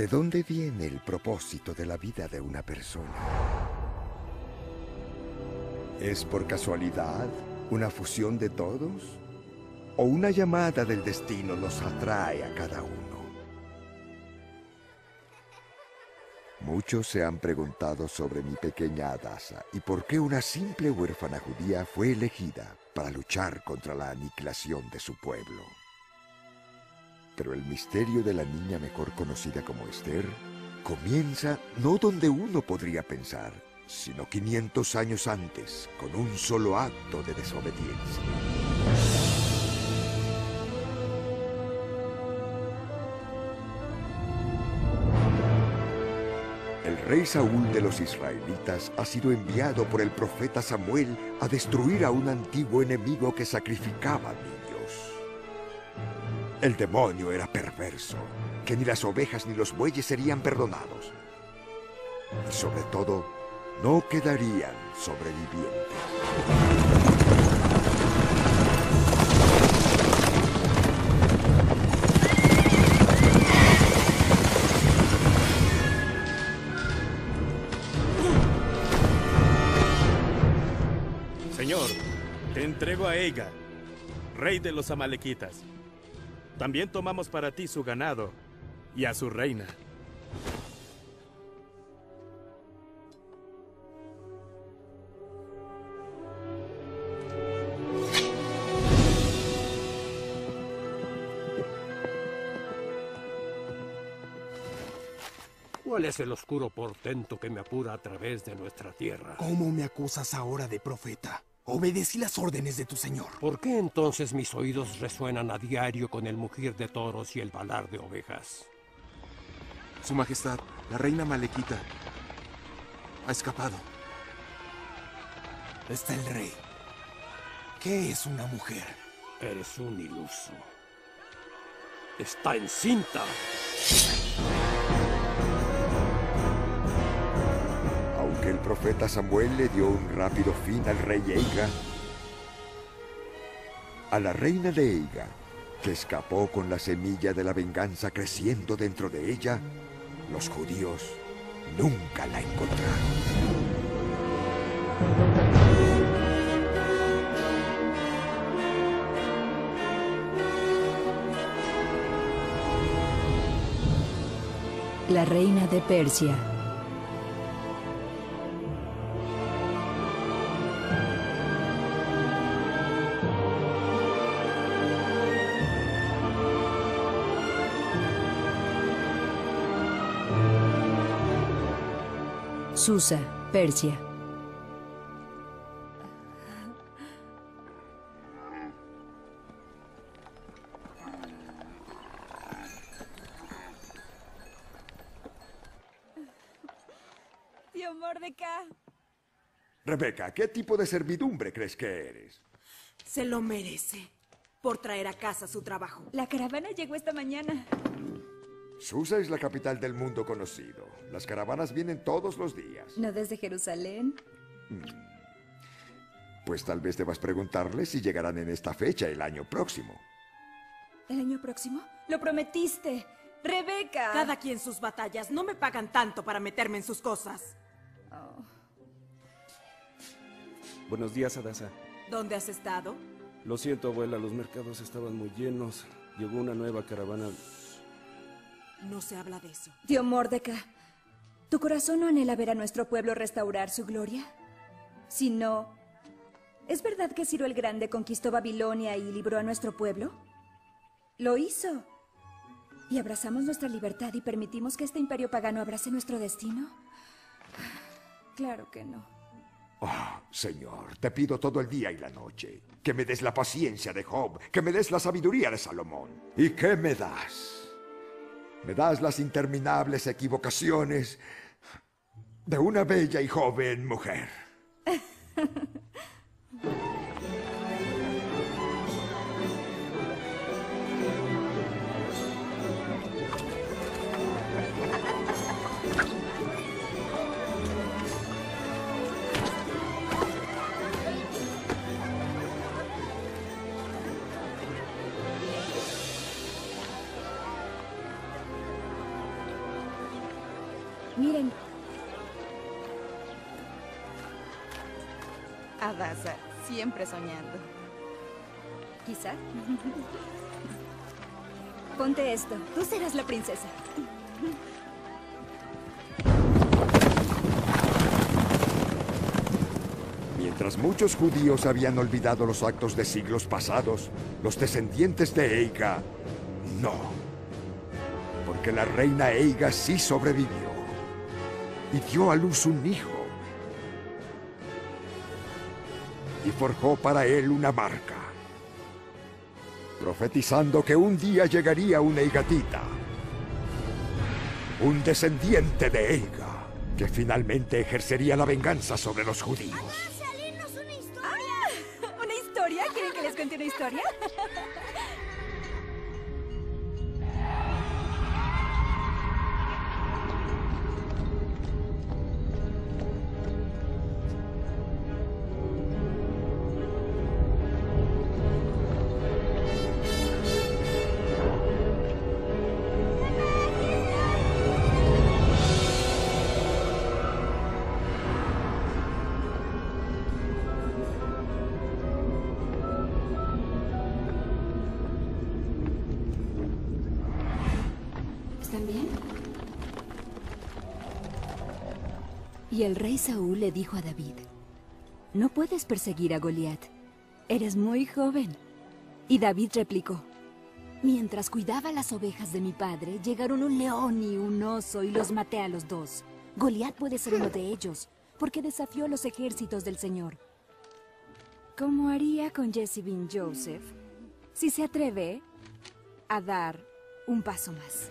¿De dónde viene el propósito de la vida de una persona? ¿Es por casualidad una fusión de todos? ¿O una llamada del destino nos atrae a cada uno? Muchos se han preguntado sobre mi pequeña Adasa y por qué una simple huérfana judía fue elegida para luchar contra la aniquilación de su pueblo. Pero el misterio de la niña mejor conocida como Esther comienza no donde uno podría pensar, sino 500 años antes, con un solo acto de desobediencia. El rey Saúl de los israelitas ha sido enviado por el profeta Samuel a destruir a un antiguo enemigo que sacrificaba niños. El demonio era perverso, que ni las ovejas ni los bueyes serían perdonados. Y sobre todo, no quedarían sobrevivientes. Señor, te entrego a Eiga, rey de los amalequitas. También tomamos para ti su ganado y a su reina. ¿Cuál es el oscuro portento que me apura a través de nuestra tierra? ¿Cómo me acusas ahora de profeta? Obedecí las órdenes de tu señor. ¿Por qué entonces mis oídos resuenan a diario con el mugir de toros y el balar de ovejas? Su Majestad, la reina Malequita ha escapado. Está el rey. ¿Qué es una mujer? Eres un iluso. Está encinta. Aunque el profeta Samuel le dio un rápido fin al rey Eiga, a la reina de Eiga, que escapó con la semilla de la venganza creciendo dentro de ella, los judíos nunca la encontraron. La reina de Persia. Susa, Persia. Tío Mordecai. Rebeca, ¿qué tipo de servidumbre crees que eres? Se lo merece. Por traer a casa su trabajo. La caravana llegó esta mañana. Susa es la capital del mundo conocido. Las caravanas vienen todos los días. ¿No desde Jerusalén? Pues tal vez debas preguntarles si llegarán en esta fecha el año próximo. ¿El año próximo? Lo prometiste. Rebeca. Cada quien sus batallas. No me pagan tanto para meterme en sus cosas. Oh. Buenos días, Adasa. ¿Dónde has estado? Lo siento, abuela, los mercados estaban muy llenos. Llegó una nueva caravana. No se habla de eso. Tío Mordecai, ¿tu corazón no anhela ver a nuestro pueblo restaurar su gloria? Si no, ¿es verdad que Ciro el Grande conquistó Babilonia y libró a nuestro pueblo? Lo hizo. ¿Y abrazamos nuestra libertad y permitimos que este imperio pagano abrace nuestro destino? Claro que no. Oh, Señor, te pido todo el día y la noche que me des la paciencia de Job, que me des la sabiduría de Salomón. ¿Y qué me das? Me das las interminables equivocaciones de una bella y joven mujer. siempre soñando. quizá. Ponte esto. Tú serás la princesa. Mientras muchos judíos habían olvidado los actos de siglos pasados, los descendientes de Eiga no. Porque la reina Eiga sí sobrevivió y dio a luz un hijo. Y forjó para él una marca, profetizando que un día llegaría una Eigatita, un descendiente de Eiga, que finalmente ejercería la venganza sobre los judíos. una historia! ¿Una historia? ¿Quieren que les cuente una historia? Y el rey Saúl le dijo a David, No puedes perseguir a Goliat. Eres muy joven. Y David replicó, Mientras cuidaba las ovejas de mi padre, llegaron un león y un oso y los maté a los dos. Goliat puede ser uno de ellos, porque desafió los ejércitos del Señor. ¿Cómo haría con Jesse Bean Joseph si se atreve a dar un paso más?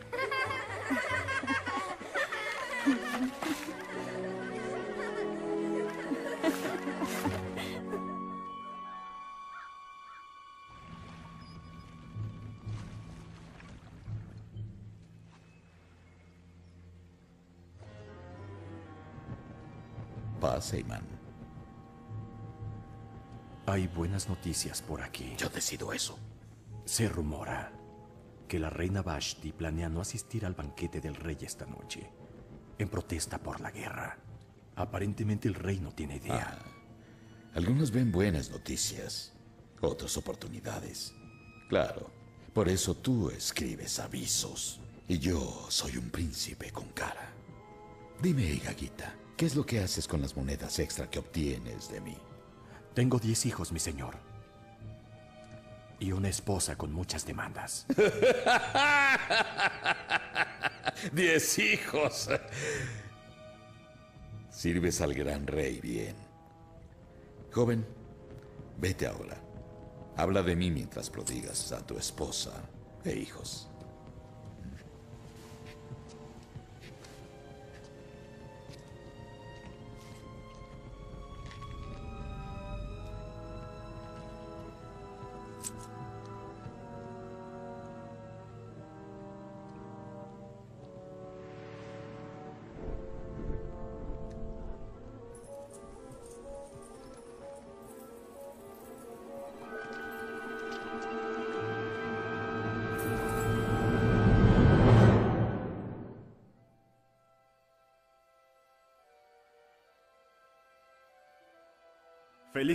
Paz, Eyman. Hay buenas noticias por aquí. Yo decido eso. Se rumora que la reina Vashti planea no asistir al banquete del rey esta noche, en protesta por la guerra. Aparentemente el rey no tiene idea. Ah, algunos ven buenas noticias, otros oportunidades. Claro, por eso tú escribes avisos. Y yo soy un príncipe con cara. Dime, Gaguita, ¿qué es lo que haces con las monedas extra que obtienes de mí? Tengo diez hijos, mi señor. Y una esposa con muchas demandas. Diez hijos. Sirves al gran rey bien. Joven, vete ahora. Habla de mí mientras prodigas a tu esposa e hijos.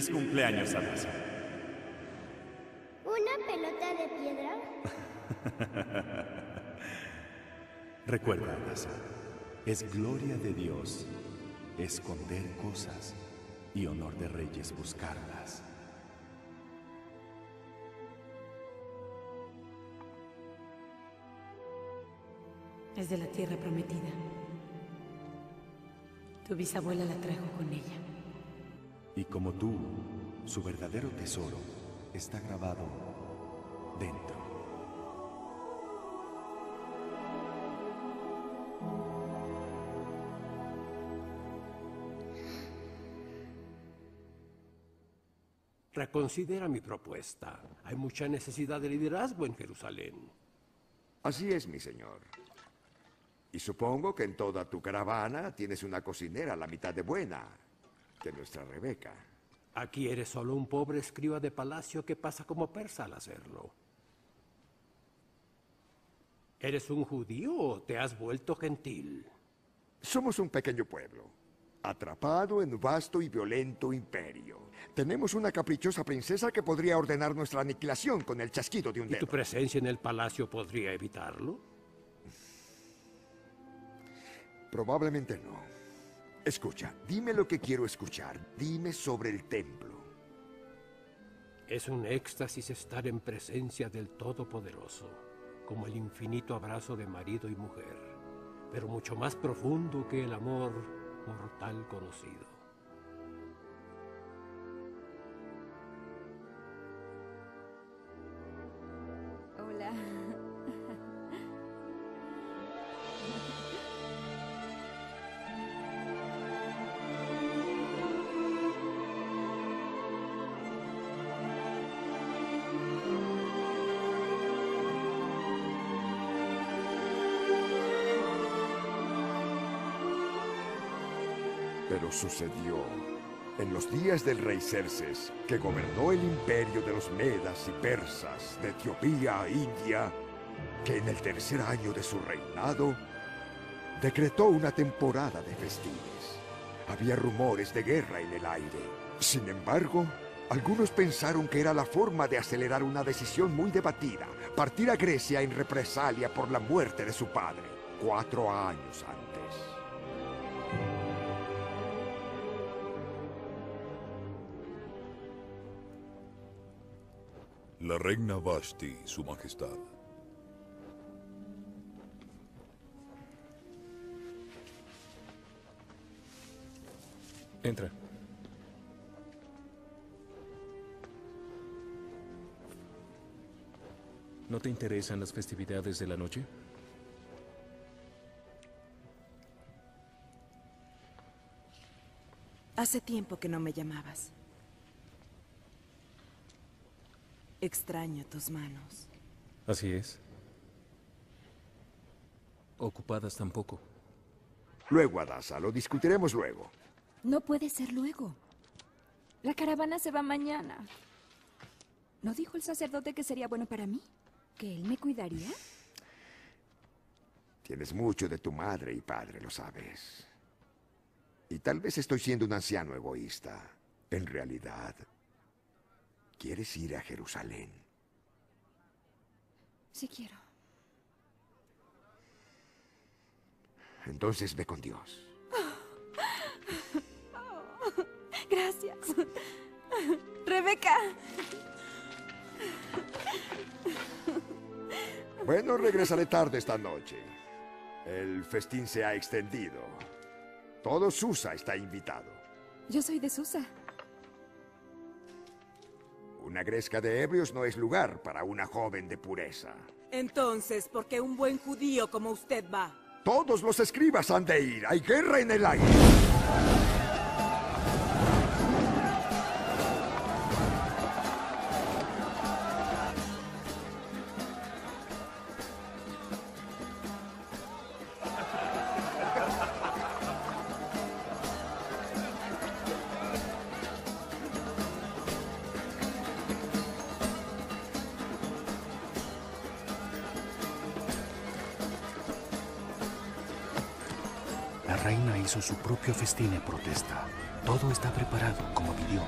Feliz cumpleaños, Adasa. ¿Una pelota de piedra? Recuerda, Adasa, es gloria de Dios esconder cosas y honor de reyes buscarlas. Es de la tierra prometida. Tu bisabuela la trajo con ella. Y como tú, su verdadero tesoro está grabado dentro. Reconsidera mi propuesta. Hay mucha necesidad de liderazgo en Jerusalén. Así es, mi señor. Y supongo que en toda tu caravana tienes una cocinera la mitad de buena nuestra Rebeca. Aquí eres solo un pobre escriba de palacio que pasa como persa al hacerlo. ¿Eres un judío o te has vuelto gentil? Somos un pequeño pueblo, atrapado en un vasto y violento imperio. Tenemos una caprichosa princesa que podría ordenar nuestra aniquilación con el chasquido de un ¿Y dedo. tu presencia en el palacio podría evitarlo? Probablemente no. Escucha, dime lo que quiero escuchar. Dime sobre el templo. Es un éxtasis estar en presencia del Todopoderoso, como el infinito abrazo de marido y mujer, pero mucho más profundo que el amor mortal conocido. Sucedió en los días del rey Cerces, que gobernó el imperio de los Medas y Persas de Etiopía a India, que en el tercer año de su reinado decretó una temporada de festines. Había rumores de guerra en el aire. Sin embargo, algunos pensaron que era la forma de acelerar una decisión muy debatida, partir a Grecia en represalia por la muerte de su padre, cuatro años La reina Vashti, su majestad. Entra. ¿No te interesan las festividades de la noche? Hace tiempo que no me llamabas. Extraño tus manos. Así es. Ocupadas tampoco. Luego, Adasa, lo discutiremos luego. No puede ser luego. La caravana se va mañana. ¿No dijo el sacerdote que sería bueno para mí? ¿Que él me cuidaría? Tienes mucho de tu madre y padre, lo sabes. Y tal vez estoy siendo un anciano egoísta. En realidad, ¿quieres ir a Jerusalén? Sí quiero. Entonces ve con Dios. Gracias. Rebeca. Bueno, regresaré tarde esta noche. El festín se ha extendido. Todo Susa está invitado. Yo soy de Susa. Una gresca de ebrios no es lugar para una joven de pureza. Entonces, ¿por qué un buen judío como usted va? Todos los escribas han de ir. Hay guerra en el aire. Propio festín en protesta. Todo está preparado como pidió.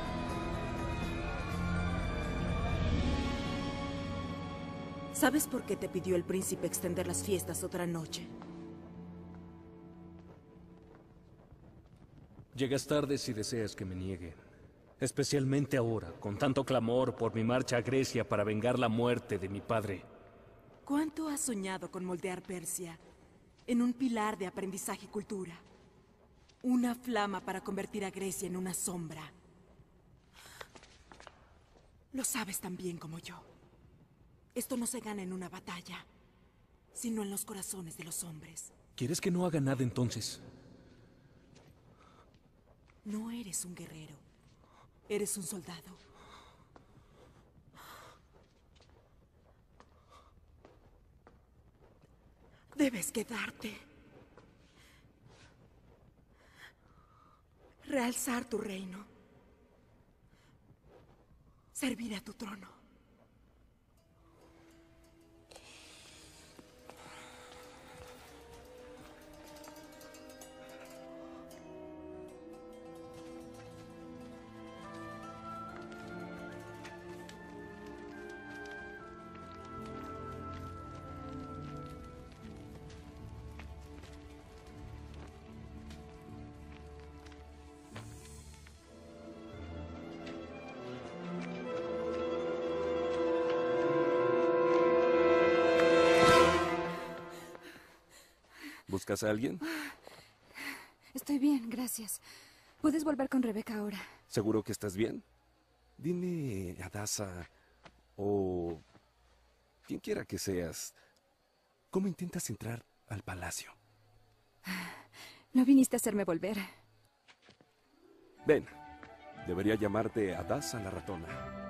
¿Sabes por qué te pidió el príncipe extender las fiestas otra noche? Llegas tarde si deseas que me niegue. Especialmente ahora, con tanto clamor por mi marcha a Grecia para vengar la muerte de mi padre. ¿Cuánto has soñado con moldear Persia en un pilar de aprendizaje y cultura? Una flama para convertir a Grecia en una sombra. Lo sabes tan bien como yo. Esto no se gana en una batalla, sino en los corazones de los hombres. ¿Quieres que no haga nada entonces? No eres un guerrero. Eres un soldado. Debes quedarte. Realzar tu reino. Servir a tu trono. ¿Buscas a alguien? Estoy bien, gracias. Puedes volver con Rebeca ahora. ¿Seguro que estás bien? Dime, Adasa, o quien quiera que seas, ¿cómo intentas entrar al palacio? No viniste a hacerme volver. Ven, debería llamarte Adasa la ratona.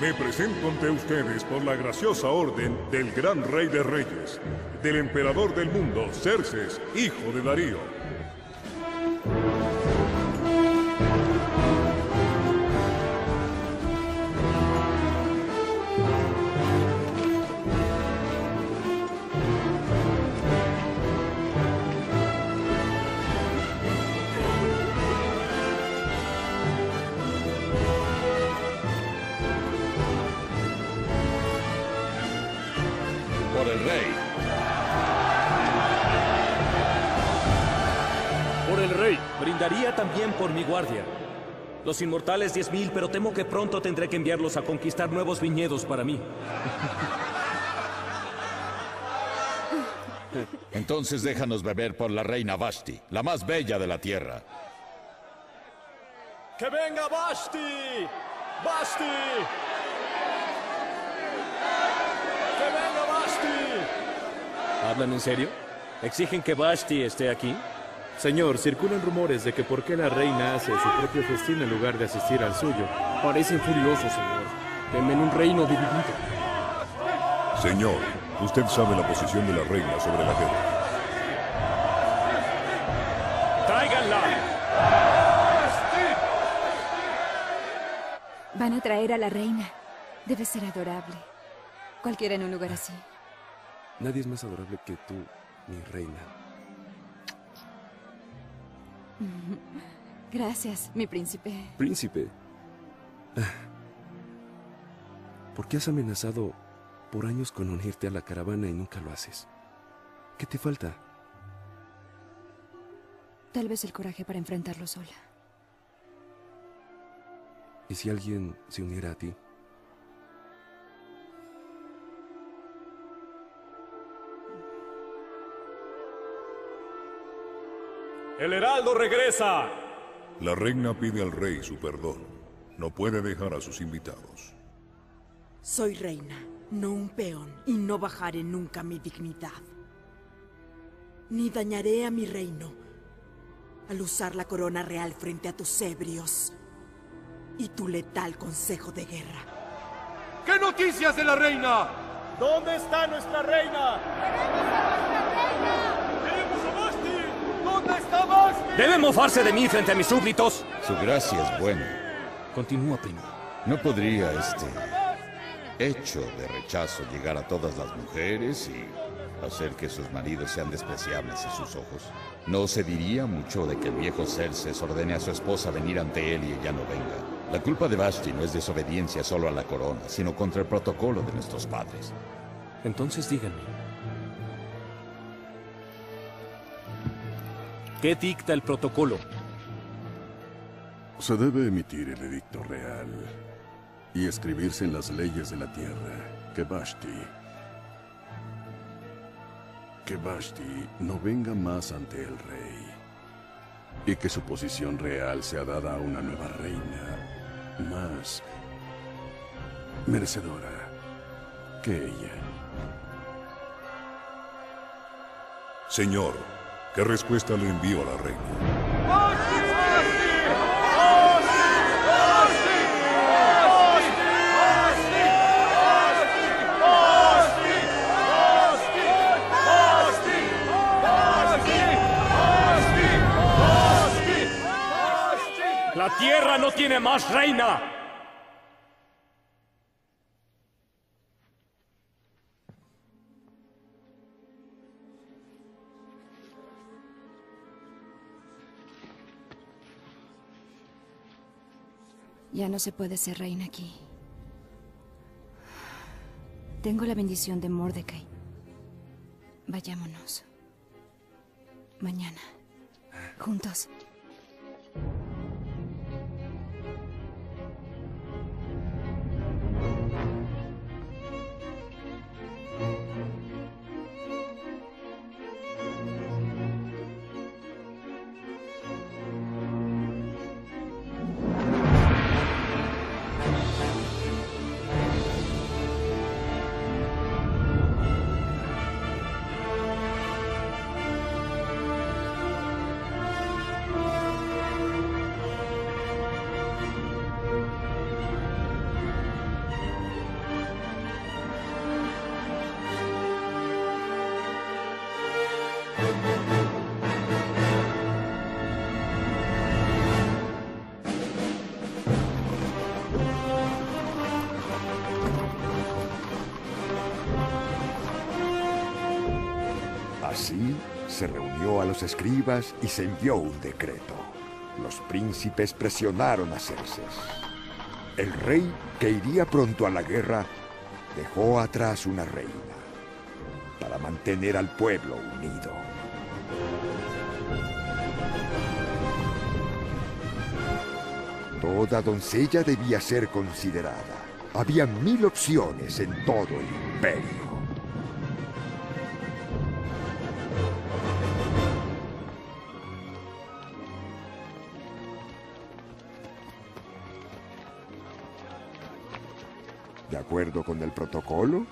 Me presento ante ustedes por la graciosa orden del gran rey de reyes, del emperador del mundo, Cerces, hijo de Darío. Por mi guardia. Los inmortales 10.000, pero temo que pronto tendré que enviarlos a conquistar nuevos viñedos para mí. Entonces déjanos beber por la reina Vashti, la más bella de la tierra. ¡Que venga Basti! ¡Basti! ¡Que venga Basti! ¿Hablan en serio? ¿Exigen que Basti esté aquí? Señor, circulan rumores de que por qué la reina hace su propio festín en lugar de asistir al suyo. Parecen furiosos, señor. Temen un reino dividido. Señor, usted sabe la posición de la reina sobre la guerra. ¡Tráiganla! Van a traer a la reina. Debe ser adorable. Cualquiera en un lugar así. Nadie es más adorable que tú, mi reina. Gracias, mi príncipe. Príncipe. Ah. ¿Por qué has amenazado por años con unirte a la caravana y nunca lo haces? ¿Qué te falta? Tal vez el coraje para enfrentarlo sola. ¿Y si alguien se uniera a ti? ¡El heraldo regresa! La reina pide al rey su perdón. No puede dejar a sus invitados. Soy reina, no un peón, y no bajaré nunca mi dignidad. Ni dañaré a mi reino al usar la corona real frente a tus ebrios y tu letal consejo de guerra. ¿Qué noticias de la reina? ¿Dónde está nuestra reina? ¡Queremos a Basti! ¿Dónde está Basti? ¿Debe mofarse de mí frente a mis súbditos? Su gracia es buena. Continúa, primo. ¿No podría este hecho de rechazo llegar a todas las mujeres y hacer que sus maridos sean despreciables a sus ojos? No se diría mucho de que el viejo Cerces ordene a su esposa venir ante él y ella no venga. La culpa de Vashti no es desobediencia solo a la corona, sino contra el protocolo de nuestros padres. Entonces díganme, ¿Qué dicta el protocolo? Se debe emitir el edicto real y escribirse en las leyes de la tierra que Vashti que Vashti no venga más ante el rey y que su posición real sea dada a una nueva reina más merecedora que ella. Señor, ¿qué respuesta le envío a la reina? ¡La tierra no tiene más reina! Ya no se puede ser reina aquí. Tengo la bendición de Mordecai. Vayámonos. Mañana. Juntos. Y se envió un decreto. Los príncipes presionaron a Cerces. El rey, que iría pronto a la guerra, dejó atrás una reina para mantener al pueblo unido. Toda doncella debía ser considerada. Había mil opciones en todo el imperio. Acuerdo con el protocolo,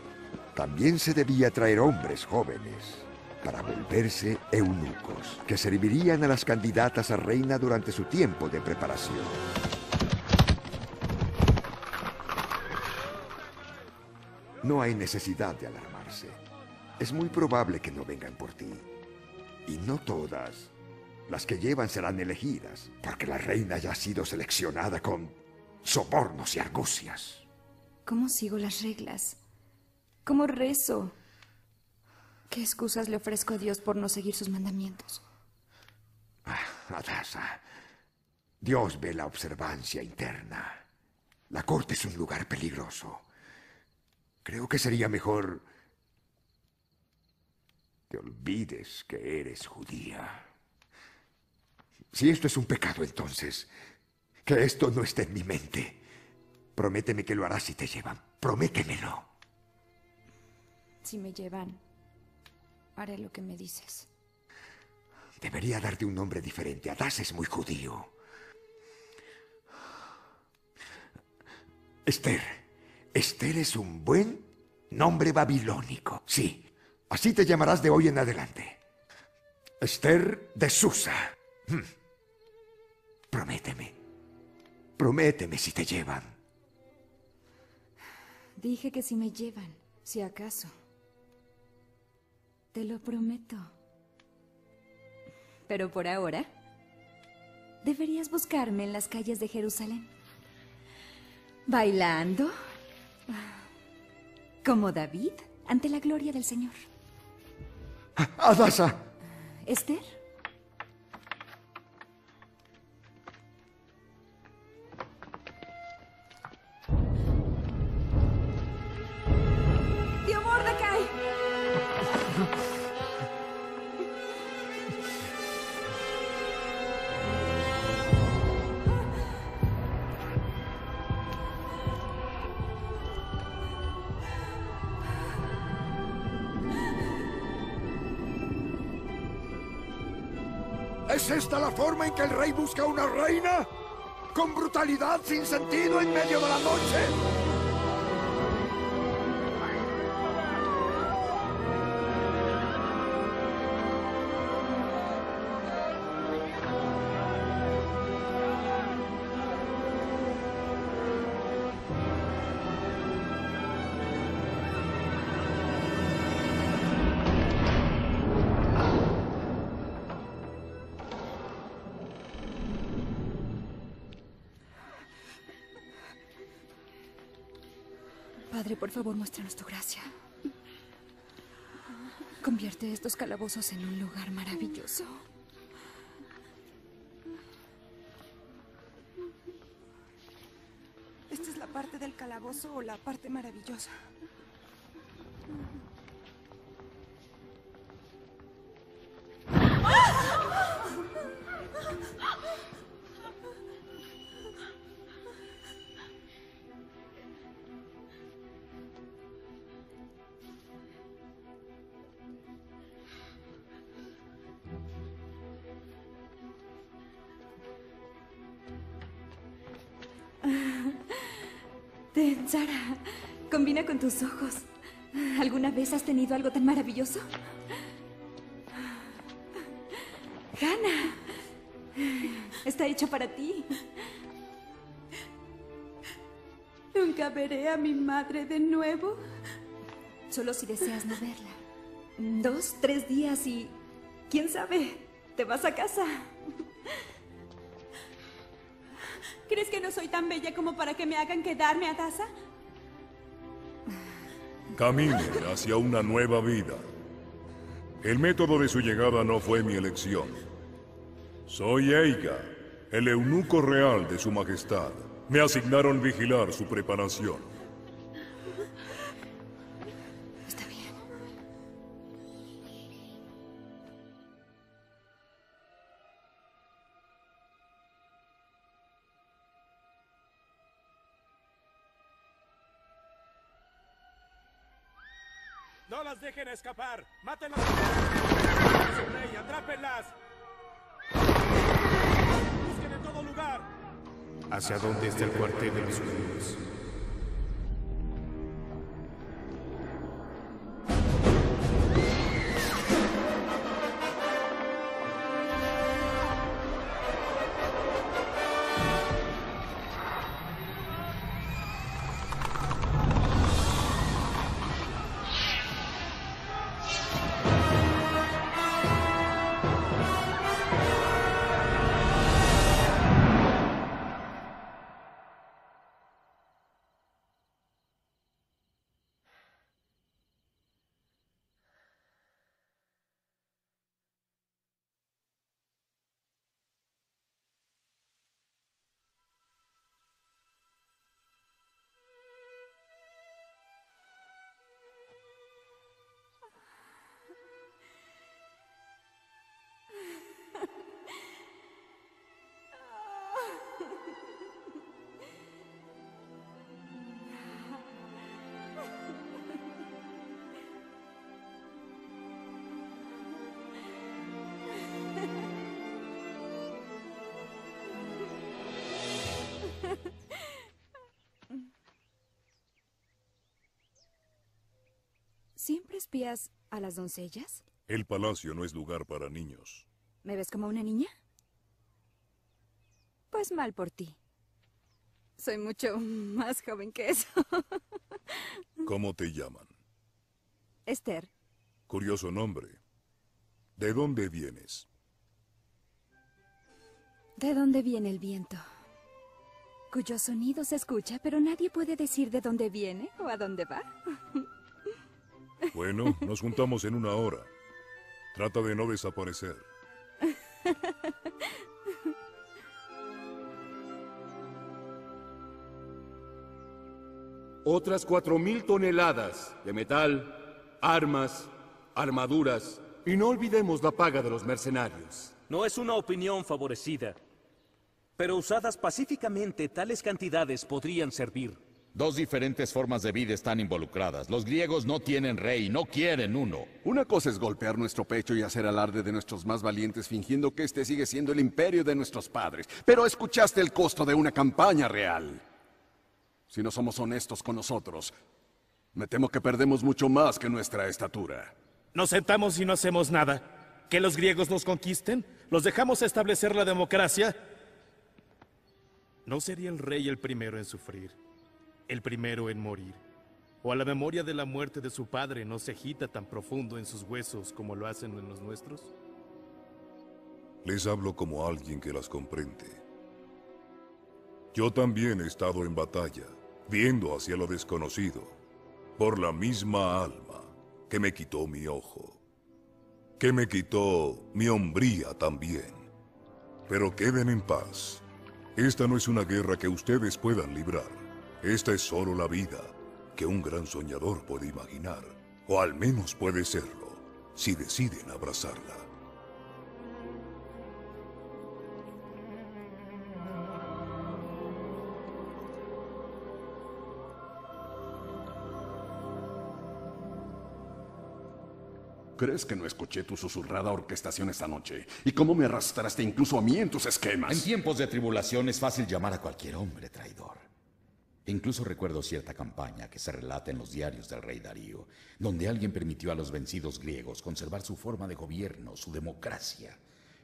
también se debía traer hombres jóvenes para volverse eunucos, que servirían a las candidatas a reina durante su tiempo de preparación. No hay necesidad de alarmarse. Es muy probable que no vengan por ti. Y no todas. Las que llevan serán elegidas, porque la reina ya ha sido seleccionada con sobornos y argucias. ¿Cómo sigo las reglas? ¿Cómo rezo? ¿Qué excusas le ofrezco a Dios por no seguir sus mandamientos? Ah, Adasa, Dios ve la observancia interna. La corte es un lugar peligroso. Creo que sería mejor que olvides que eres judía. Si esto es un pecado, entonces, que esto no esté en mi mente. Prométeme que lo harás si te llevan. Prométemelo. Si me llevan, haré lo que me dices. Debería darte un nombre diferente. Adás es muy judío. Esther. Esther es un buen nombre babilónico. Sí, así te llamarás de hoy en adelante. Esther de Susa. Hmm. Prométeme. Prométeme si te llevan. Dije que si me llevan, si acaso. Te lo prometo. Pero por ahora, deberías buscarme en las calles de Jerusalén. Bailando. Como David ante la gloria del Señor. Adasa. ¿Esther? La forma en que el rey busca una reina? ¿Con brutalidad sin sentido en medio de la noche? Por favor, muéstranos tu gracia. Convierte estos calabozos en un lugar maravilloso. ¿Esta es la parte del calabozo o la parte maravillosa? Sara, combina con tus ojos. ¿Alguna vez has tenido algo tan maravilloso? Hannah, está hecho para ti. ¿Nunca veré a mi madre de nuevo? Solo si deseas no verla. Dos, tres días y... ¿Quién sabe? Te vas a casa. ¿Crees que no soy tan bella como para que me hagan quedarme a taza? Camine hacia una nueva vida. El método de su llegada no fue mi elección. Soy Eiga, el eunuco real de su majestad. Me asignaron vigilar su preparación. ¡No las dejen escapar! ¡Mátenlas! ¡Rey, atrápenlas! ¡Busquen en todo lugar! ¿Hacia dónde está el cuartel de los judíos? ¿Siempre espías a las doncellas? El palacio no es lugar para niños. ¿Me ves como una niña? Pues mal por ti. Soy mucho más joven que eso. ¿Cómo te llaman? Esther, Curioso nombre. ¿De dónde vienes? ¿de dónde viene el viento? Cuyo sonido se escucha, pero nadie puede decir de dónde viene o a dónde va. Bueno, nos juntamos en una hora. Trata de no desaparecer. Otras cuatro mil toneladas de metal, armas, armaduras y no olvidemos la paga de los mercenarios. No es una opinión favorecida, pero usadas pacíficamente tales cantidades podrían servir. Dos diferentes formas de vida están involucradas. Los griegos no tienen rey, no quieren uno. Una cosa es golpear nuestro pecho y hacer alarde de nuestros más valientes fingiendo que este sigue siendo el imperio de nuestros padres. Pero escuchaste el costo de una campaña real. Si no somos honestos con nosotros, me temo que perdemos mucho más que nuestra estatura. Nos sentamos y no hacemos nada. ¿Que los griegos nos conquisten? ¿Los dejamos establecer la democracia? ¿No sería el rey el primero en sufrir? ¿El primero en morir? ¿O a la memoria de la muerte de su padre no se agita tan profundo en sus huesos como lo hacen en los nuestros? Les hablo como alguien que las comprende. Yo también he estado en batalla, viendo hacia lo desconocido, por la misma alma que me quitó mi ojo, que me quitó mi hombría también. Pero queden en paz. Esta no es una guerra que ustedes puedan librar. Esta es solo la vida que un gran soñador puede imaginar, o al menos puede serlo, si deciden abrazarla. ¿Crees que no escuché tu susurrada orquestación esta noche? ¿Y cómo me arrastraste incluso a mí en tus esquemas? En tiempos de tribulación es fácil llamar a cualquier hombre traidor. Incluso recuerdo cierta campaña que se relata en los diarios del rey Darío, donde alguien permitió a los vencidos griegos conservar su forma de gobierno, su democracia,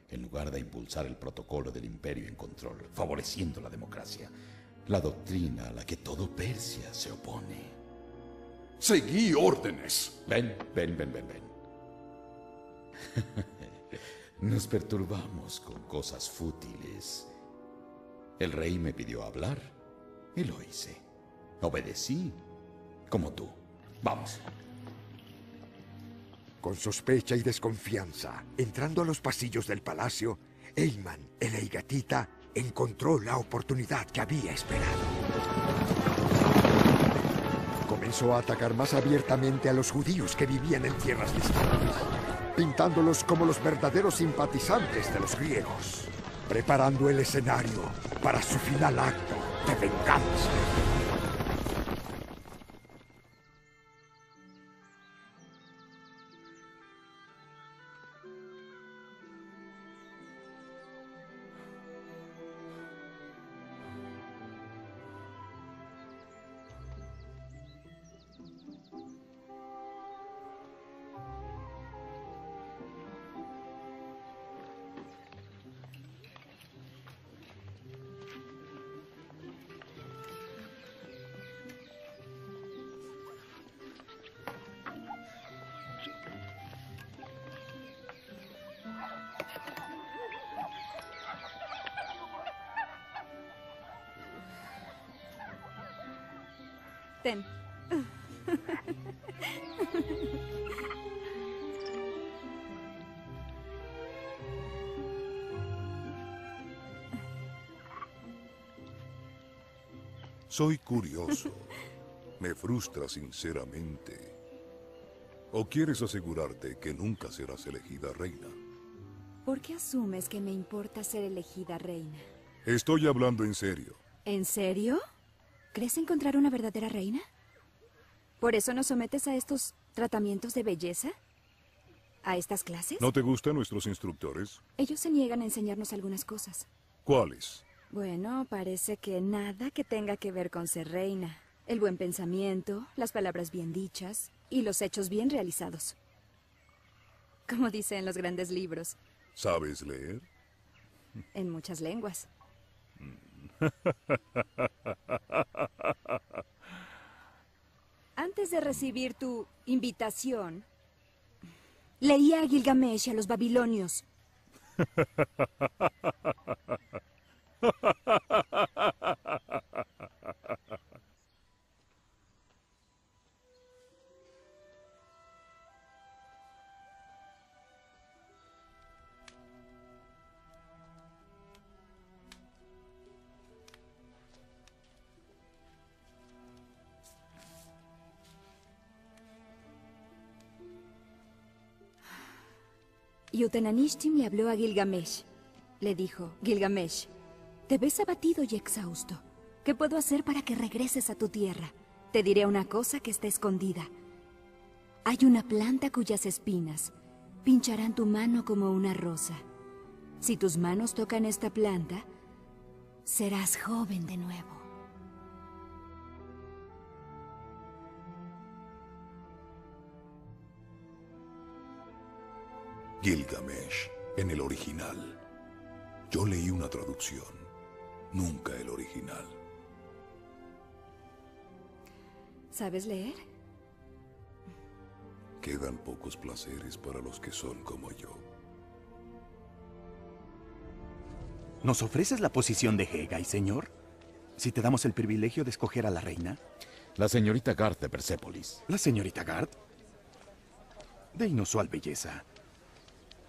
en lugar de impulsar el protocolo del imperio en control, favoreciendo la democracia, la doctrina a la que todo Persia se opone. Seguí órdenes. Ven, ven, ven, ven, ven. Nos perturbamos con cosas fútiles. El rey me pidió hablar y lo hice. Obedecí, como tú. Vamos. Con sospecha y desconfianza, entrando a los pasillos del palacio, Eyman, el Eigatita, encontró la oportunidad que había esperado. Comenzó a atacar más abiertamente a los judíos que vivían en tierras distantes, pintándolos como los verdaderos simpatizantes de los griegos, preparando el escenario para su final acto de venganza. Soy curioso. Me frustra sinceramente. ¿O quieres asegurarte que nunca serás elegida reina? ¿Por qué asumes que me importa ser elegida reina? Estoy hablando en serio. ¿En serio? ¿Crees encontrar una verdadera reina? ¿Por eso nos sometes a estos tratamientos de belleza? ¿A estas clases? ¿No te gustan nuestros instructores? Ellos se niegan a enseñarnos algunas cosas. ¿Cuáles? Bueno, parece que nada que tenga que ver con ser reina. El buen pensamiento, las palabras bien dichas y los hechos bien realizados. Como dice en los grandes libros, ¿Sabes leer? en muchas lenguas. Antes de recibir tu invitación, leía a Gilgamesh y a los babilonios. Y Utananishtim le habló a Gilgamesh. Le dijo, Gilgamesh, te ves abatido y exhausto. ¿Qué puedo hacer para que regreses a tu tierra? Te diré una cosa que está escondida. Hay una planta cuyas espinas pincharán tu mano como una rosa. Si tus manos tocan esta planta, serás joven de nuevo. Gilgamesh, en el original. Yo leí una traducción, nunca el original. ¿Sabes leer? Quedan pocos placeres para los que son como yo. ¿Nos ofreces la posición de Hegai, señor? Si te damos el privilegio de escoger a la reina. La señorita Garth de Persépolis. ¿La señorita Garth? De inusual belleza.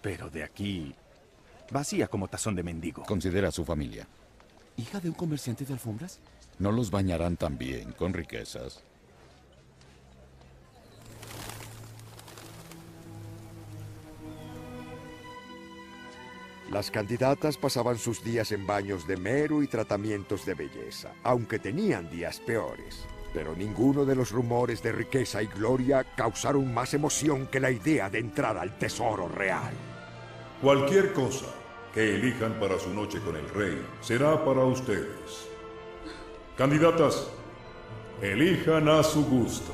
Pero de aquí, vacía como tazón de mendigo. Considera a su familia. ¿Hija de un comerciante de alfombras? No los bañarán tan bien con riquezas. Las candidatas pasaban sus días en baños de mero y tratamientos de belleza, aunque tenían días peores. Pero ninguno de los rumores de riqueza y gloria causaron más emoción que la idea de entrar al tesoro real. Cualquier cosa que elijan para su noche con el rey será para ustedes. Candidatas, elijan a su gusto.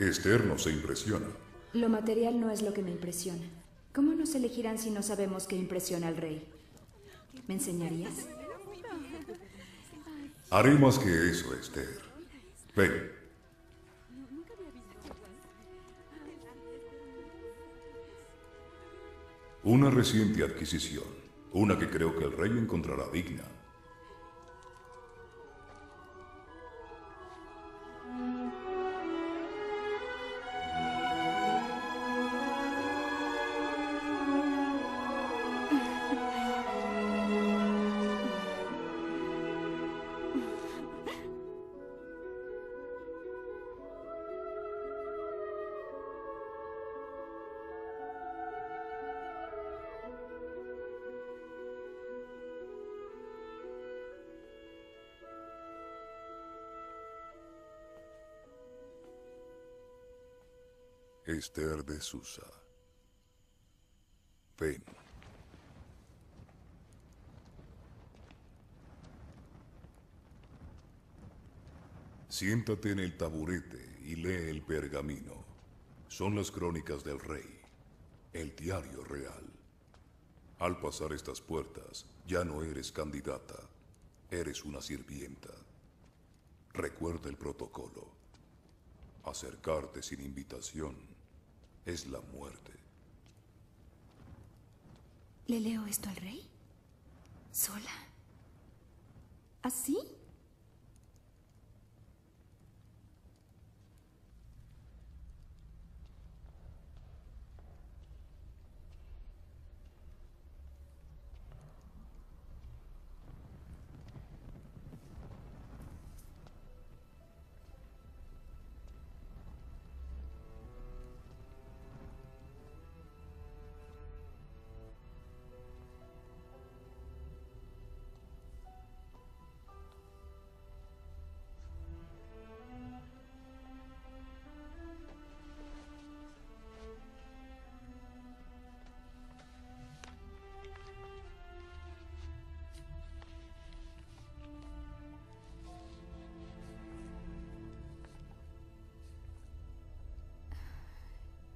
Esther no se impresiona. Lo material no es lo que me impresiona. ¿Cómo nos elegirán si no sabemos qué impresiona al rey? ¿Me enseñarías? Haré más que eso, Esther. Ven. Una reciente adquisición, una que creo que el rey encontrará digna. Esther de Susa. Ven. Siéntate en el taburete y lee el pergamino. Son las crónicas del rey, el diario real. Al pasar estas puertas, ya no eres candidata, eres una sirvienta. Recuerda el protocolo. Acercarte sin invitación es la muerte. ¿Le leo esto al rey? ¿Sola? ¿Así?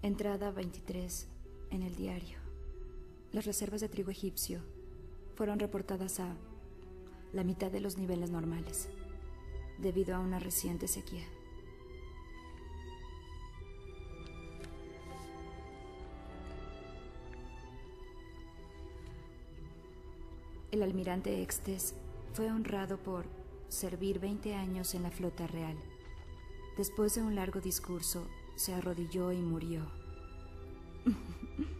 Entrada 23 en el diario. Las reservas de trigo egipcio fueron reportadas a la mitad de los niveles normales, debido a una reciente sequía. El almirante Extes fue honrado por servir 20 años en la flota real. Después de un largo discurso, se arrodilló y murió.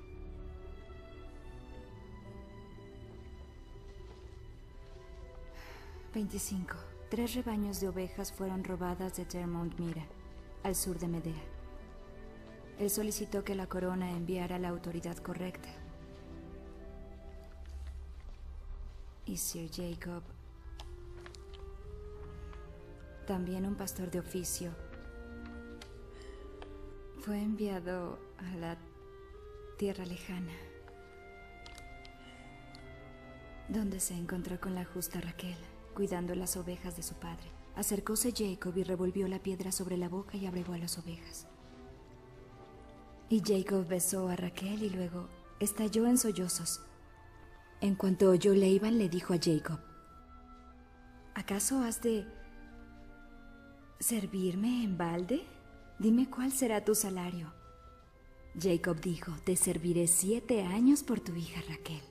Veinticinco. Tres rebaños de ovejas fueron robadas de Termont Mira, al sur de Medea. Él solicitó que la corona enviara a la autoridad correcta. Y Sir Jacob, también un pastor de oficio, fue enviado a la tierra lejana, donde se encontró con la justa Raquel, cuidando las ovejas de su padre. Acercóse Jacob y revolvió la piedra sobre la boca y abrevó a las ovejas. Y Jacob besó a Raquel y luego estalló en sollozos. En cuanto oyó Leiban, le dijo a Jacob, ¿acaso has de servirme en balde? Dime cuál será tu salario. Jacob dijo, te serviré siete años por tu hija Raquel.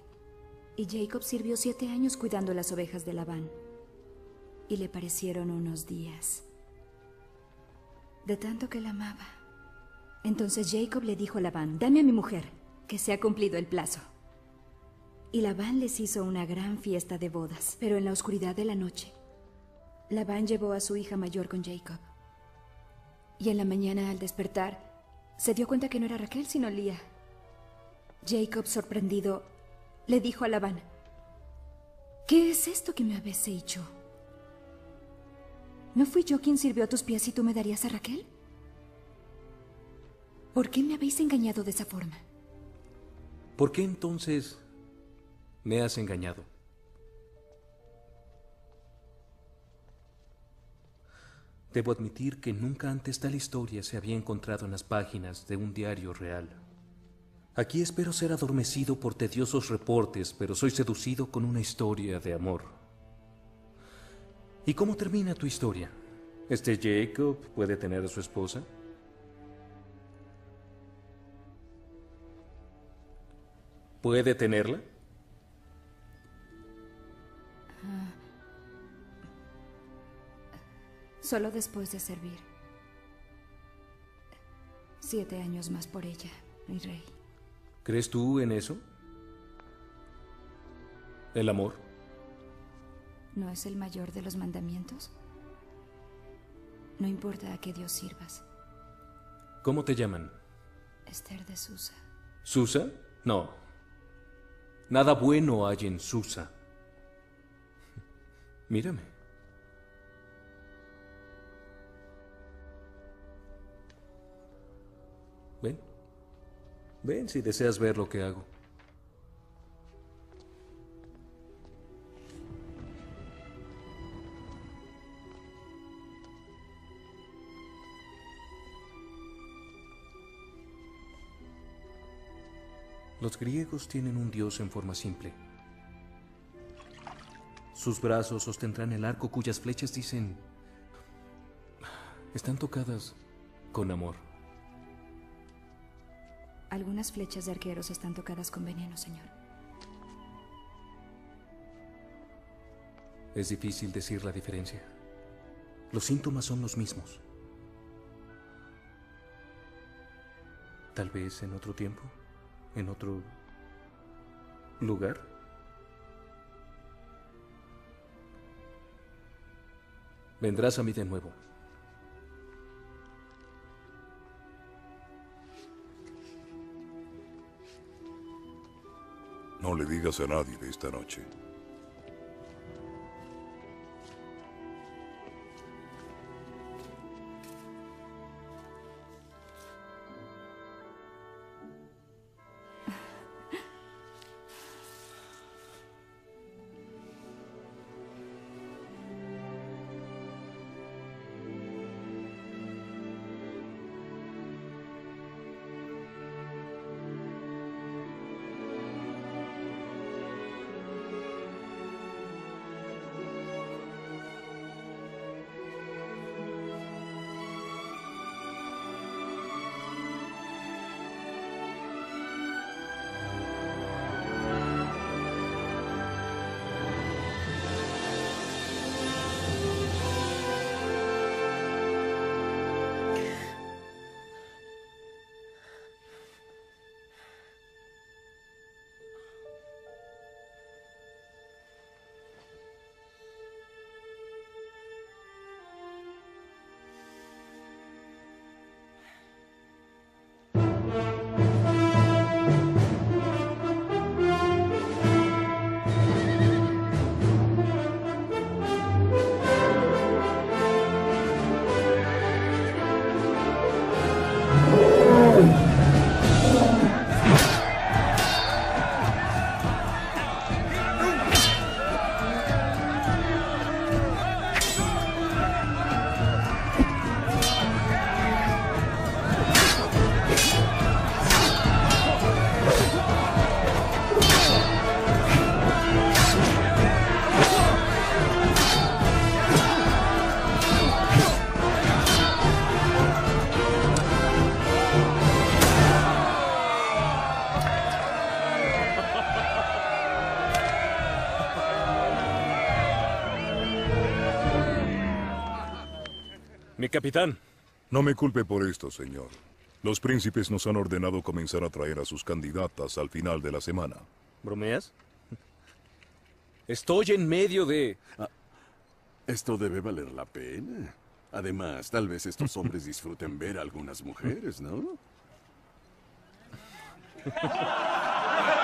Y Jacob sirvió siete años cuidando las ovejas de Labán. Y le parecieron unos días. De tanto que la amaba. Entonces Jacob le dijo a Labán, dame a mi mujer, que se ha cumplido el plazo. Y Labán les hizo una gran fiesta de bodas, pero en la oscuridad de la noche, Labán llevó a su hija mayor con Jacob. Y en la mañana, al despertar, se dio cuenta que no era Raquel, sino Lía. Jacob, sorprendido, le dijo a Labán, ¿Qué es esto que me habéis hecho? ¿No fui yo quien sirvió a tus pies y tú me darías a Raquel? ¿Por qué me habéis engañado de esa forma? ¿Por qué entonces me has engañado? Debo admitir que nunca antes tal historia se había encontrado en las páginas de un diario real. Aquí espero ser adormecido por tediosos reportes, pero soy seducido con una historia de amor. ¿Y cómo termina tu historia? ¿Este Jacob puede tener a su esposa? ¿Puede tenerla? Ah. Solo después de servir. Siete años más por ella, mi rey. ¿Crees tú en eso? ¿El amor? ¿No es el mayor de los mandamientos? No importa a qué Dios sirvas. ¿Cómo te llaman? Esther de Susa. ¿Susa? No. Nada bueno hay en Susa. Mírame. Ven si deseas ver lo que hago. Los griegos tienen un dios en forma simple. Sus brazos sostendrán el arco cuyas flechas dicen... Están tocadas con amor. Algunas flechas de arqueros están tocadas con veneno, señor. Es difícil decir la diferencia. Los síntomas son los mismos. Tal vez en otro tiempo, en otro lugar. Vendrás a mí de nuevo. No le digas a nadie de esta noche. Capitán. No me culpe por esto, señor. Los príncipes nos han ordenado comenzar a traer a sus candidatas al final de la semana. ¿Bromeas? Estoy en medio de... Ah, esto debe valer la pena. Además, tal vez estos hombres disfruten ver a algunas mujeres, ¿no?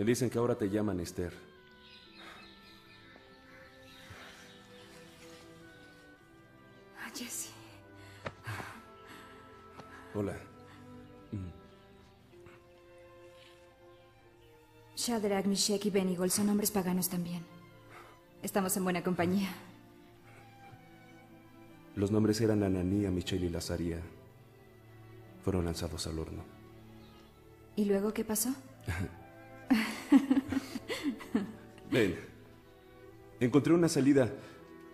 Me dicen que ahora te llaman Esther. Ah, Jesse. Hola. Shadrach, Meshach y Benigol son nombres paganos también. Estamos en buena compañía. Los nombres eran Ananía, Michelle y Lazaría. Fueron lanzados al horno. ¿Y luego qué pasó? Ven. Encontré una salida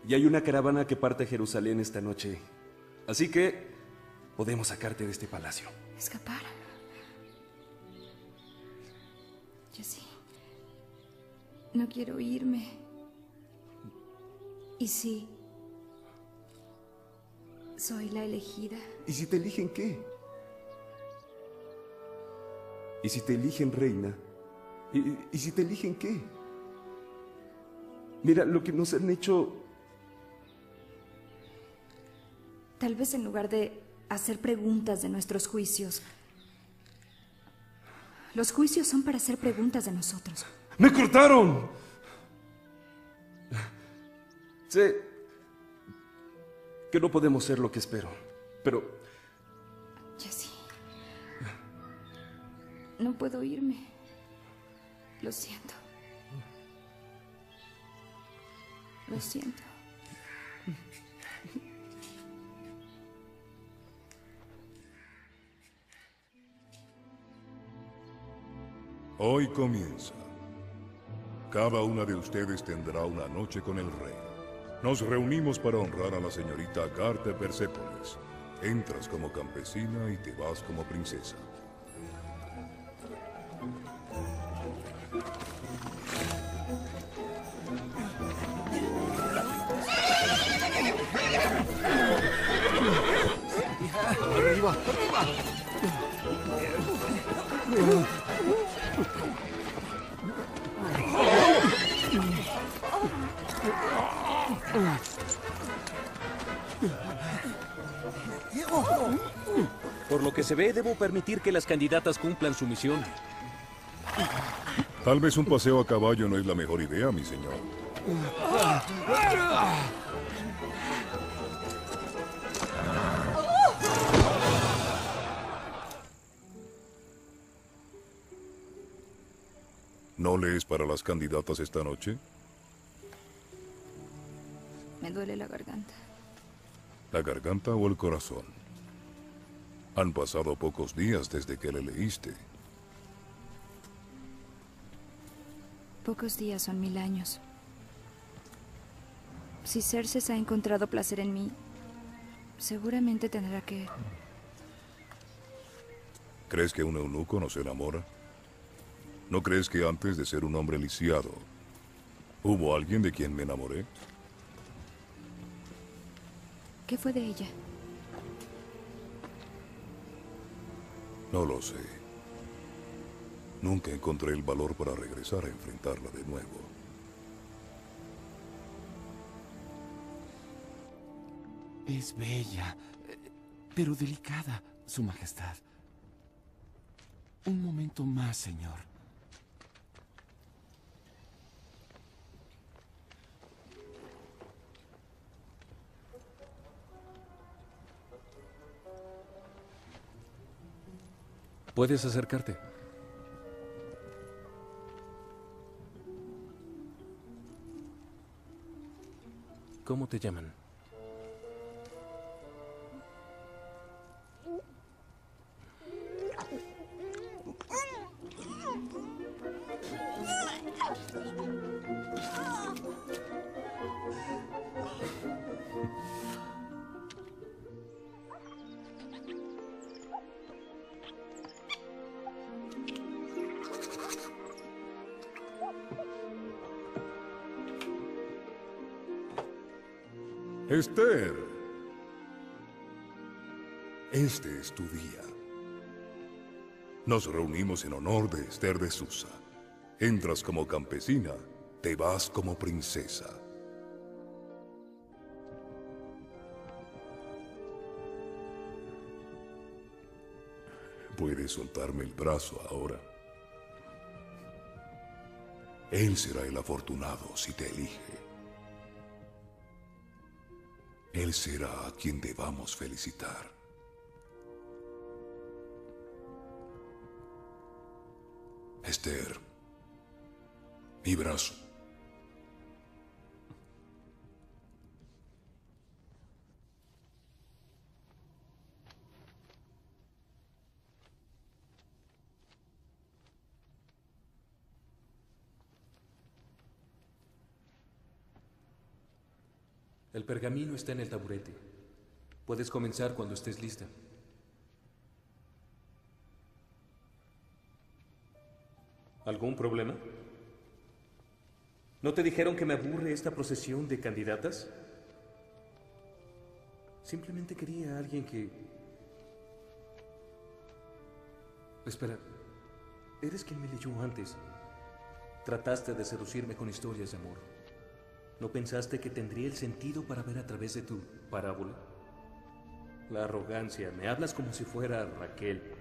Y hay una caravana que parte a Jerusalén esta noche. Así que podemos sacarte de este palacio. Escapar. Jesse. No quiero irme. ¿Y si soy la elegida? ¿Y si te eligen qué? ¿Y si te eligen reina? ¿Y, y si te eligen qué? Mira, lo que nos han hecho... Tal vez en lugar de hacer preguntas de nuestros juicios. Los juicios son para hacer preguntas de nosotros. ¡Me cortaron! Sé que no podemos ser lo que espero, pero Jesse. No puedo irme. Lo siento. Lo siento. Hoy comienza. Cada una de ustedes tendrá una noche con el rey. Nos reunimos para honrar a la señorita Carter Persépolis. Entras como campesina y te vas como princesa. Arriba, Por lo que se ve, debo permitir que las candidatas cumplan su misión. Tal vez un paseo a caballo no es la mejor idea, mi señor. ¿No lees para las candidatas esta noche? Me duele la garganta. ¿La garganta o el corazón? Han pasado pocos días desde que le leíste. Pocos días son mil años. Si Cerses ha encontrado placer en mí, seguramente tendrá que... ¿Crees que un eunuco no se enamora? ¿No crees que antes de ser un hombre lisiado, hubo alguien de quien me enamoré? ¿Qué fue de ella? No lo sé. Nunca encontré el valor para regresar a enfrentarla de nuevo. Es bella, pero delicada, Su Majestad. Un momento más, señor. Puedes acercarte. ¿Cómo te llaman? Nos reunimos en honor de Esther de Susa. Entras como campesina, te vas como princesa. Puedes soltarme el brazo ahora. Él será el afortunado si te elige. Él será a quien debamos felicitar. Esther, mi brazo. El pergamino está en el taburete. Puedes comenzar cuando estés lista. ¿Algún problema? ¿No te dijeron que me aburre esta procesión de candidatas? Simplemente quería a alguien que... Espera, eres quien me leyó antes. Trataste de seducirme con historias de amor. ¿No pensaste que tendría el sentido para ver a través de tu parábola? La arrogancia. Me hablas como si fuera Raquel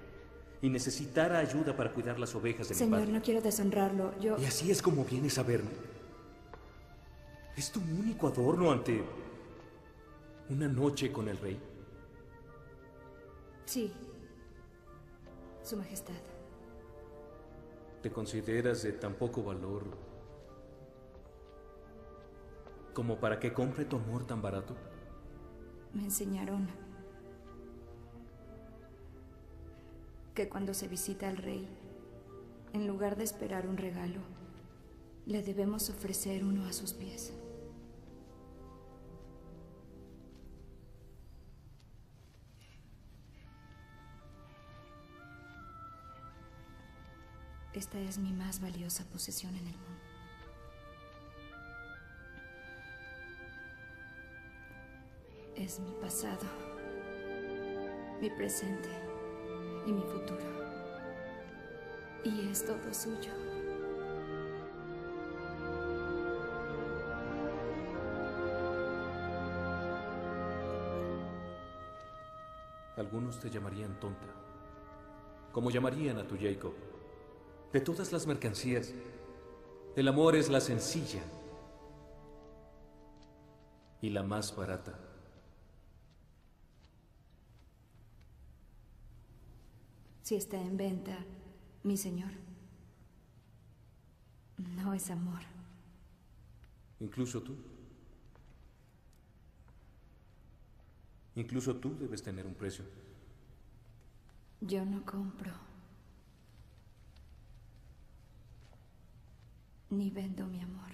y necesitara ayuda para cuidar las ovejas de mi Señor, padre. no quiero deshonrarlo. Yo... Y así es como vienes a verme. ¿Es tu único adorno ante una noche con el rey? Sí. Su Majestad. ¿Te consideras de tan poco valor como para que compre tu amor tan barato? Me enseñaron que cuando se visita al rey, en lugar de esperar un regalo, le debemos ofrecer uno a sus pies. Esta es mi más valiosa posesión en el mundo. Es mi pasado, mi presente y mi futuro. Y es todo suyo. Algunos te llamarían tonta, como llamarían a tu Jacob. De todas las mercancías, el amor es la sencilla y la más barata. Si está en venta, mi señor, no es amor. Incluso tú. Incluso tú debes tener un precio. Yo no compro. Ni vendo mi amor.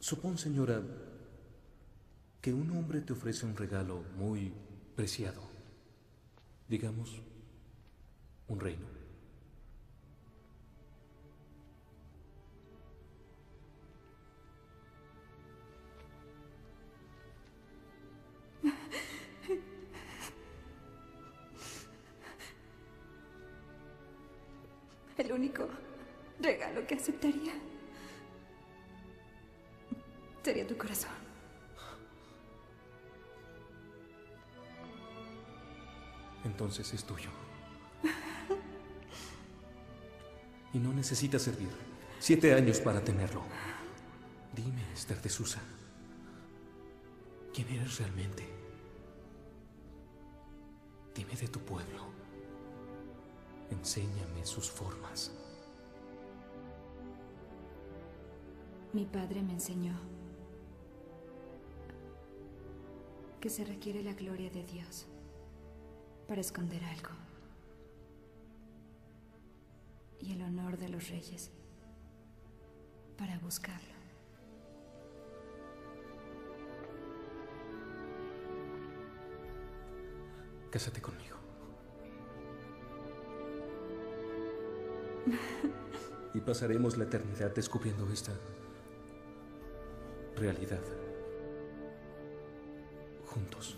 Supón, señora, que un hombre te ofrece un regalo muy preciado. Digamos, un reino. El único regalo que aceptaría sería tu corazón. Entonces es tuyo. Y no necesitas servir. Siete años para tenerlo. Dime, Esther de Susa, ¿quién eres realmente? Dime de tu pueblo. Enséñame sus formas. Mi padre me enseñó que se requiere la gloria de Dios para esconder algo. Y el honor de los reyes para buscarlo. Cásate conmigo. Y pasaremos la eternidad descubriendo esta realidad. Juntos.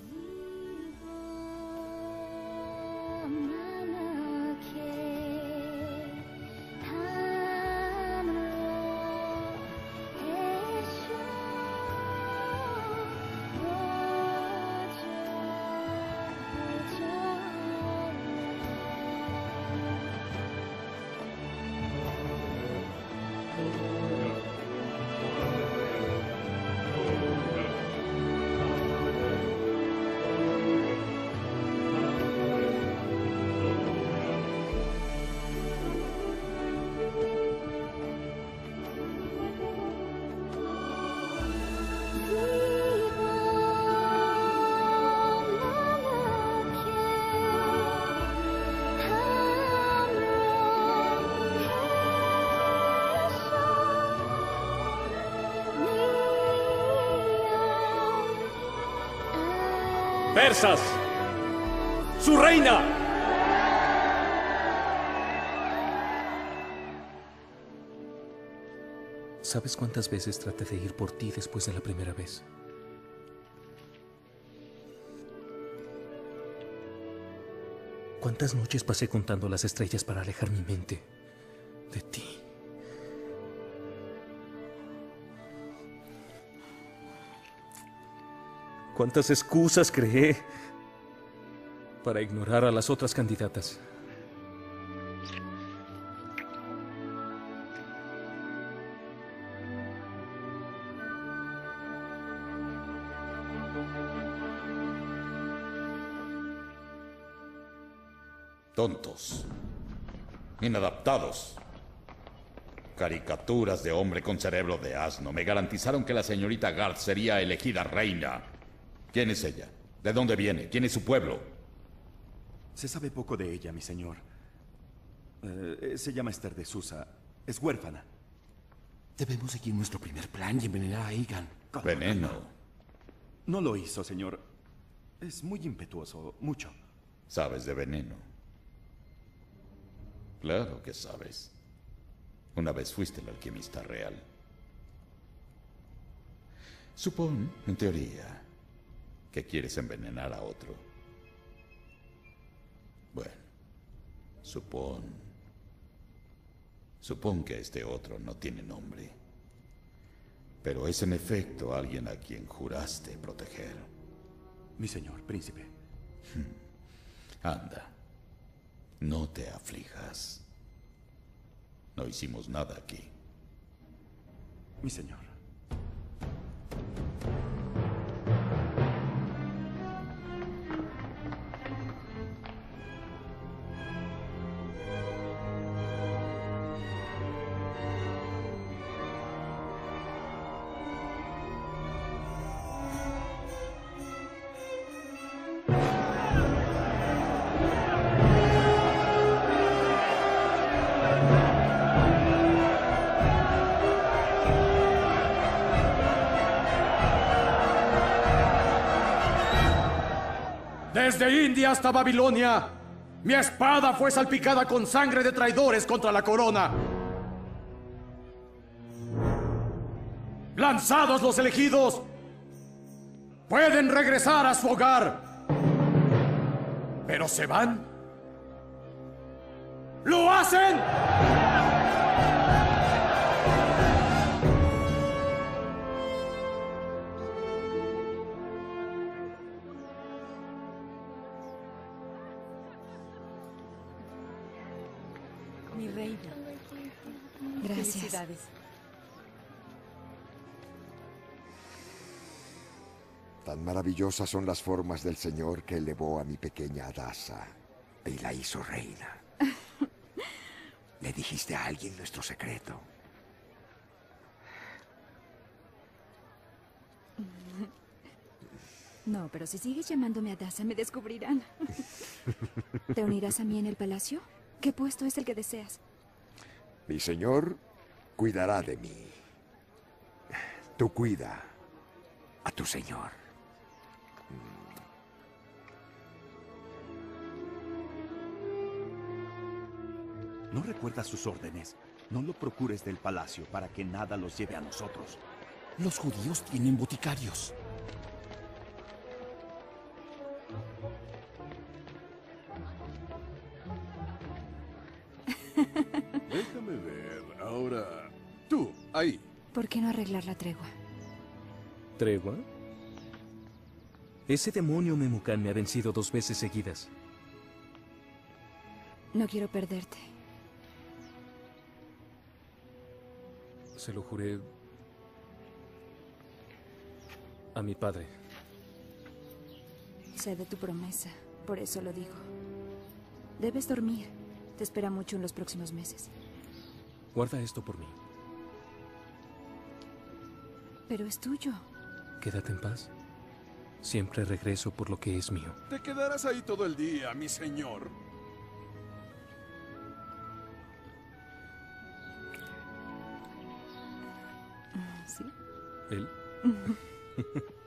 ¿Sabes cuántas veces traté de ir por ti después de la primera vez? ¿Cuántas noches pasé contando las estrellas para alejar mi mente de ti? ¿Cuántas excusas creé para ignorar a las otras candidatas? Tontos. Inadaptados. Caricaturas de hombre con cerebro de asno me garantizaron que la señorita Garth sería elegida reina. ¿Quién es ella? ¿De dónde viene? ¿Quién es su pueblo? Se sabe poco de ella, mi señor. Eh, se llama Esther de Susa. Es huérfana. Debemos seguir nuestro primer plan y envenenar a Egan. Veneno. No lo hizo, señor. Es muy impetuoso, mucho. ¿Sabes de veneno? Claro que sabes. Una vez fuiste el alquimista real. Supón, en teoría, que quieres envenenar a otro. Bueno, supón. Supón que este otro no tiene nombre. Pero es en efecto alguien a quien juraste proteger. Mi señor, príncipe. Anda. No te aflijas. No hicimos nada aquí. Mi señor. India hasta Babilonia, mi espada fue salpicada con sangre de traidores contra la corona. Lanzados los elegidos, pueden regresar a su hogar. Pero se van. ¡Lo hacen! Maravillosas son las formas del Señor que elevó a mi pequeña Adasa y la hizo reina. ¿Le dijiste a alguien nuestro secreto? No, pero si sigues llamándome a Daza, me descubrirán. ¿Te unirás a mí en el palacio? ¿Qué puesto es el que deseas? Mi Señor cuidará de mí. Tú cuida a tu Señor. ¿No recuerdas sus órdenes? No lo procures del palacio para que nada los lleve a nosotros. Los judíos tienen boticarios. Déjame ver. Ahora, tú, ahí. ¿Por qué no arreglar la tregua? ¿Tregua? Ese demonio Memucan me ha vencido dos veces seguidas. No quiero perderte. Se lo juré a mi padre. Sé de tu promesa, por eso lo digo. Debes dormir. Te espera mucho en los próximos meses. Guarda esto por mí. Pero es tuyo. Quédate en paz. Siempre regreso por lo que es mío. Te quedarás ahí todo el día, mi señor.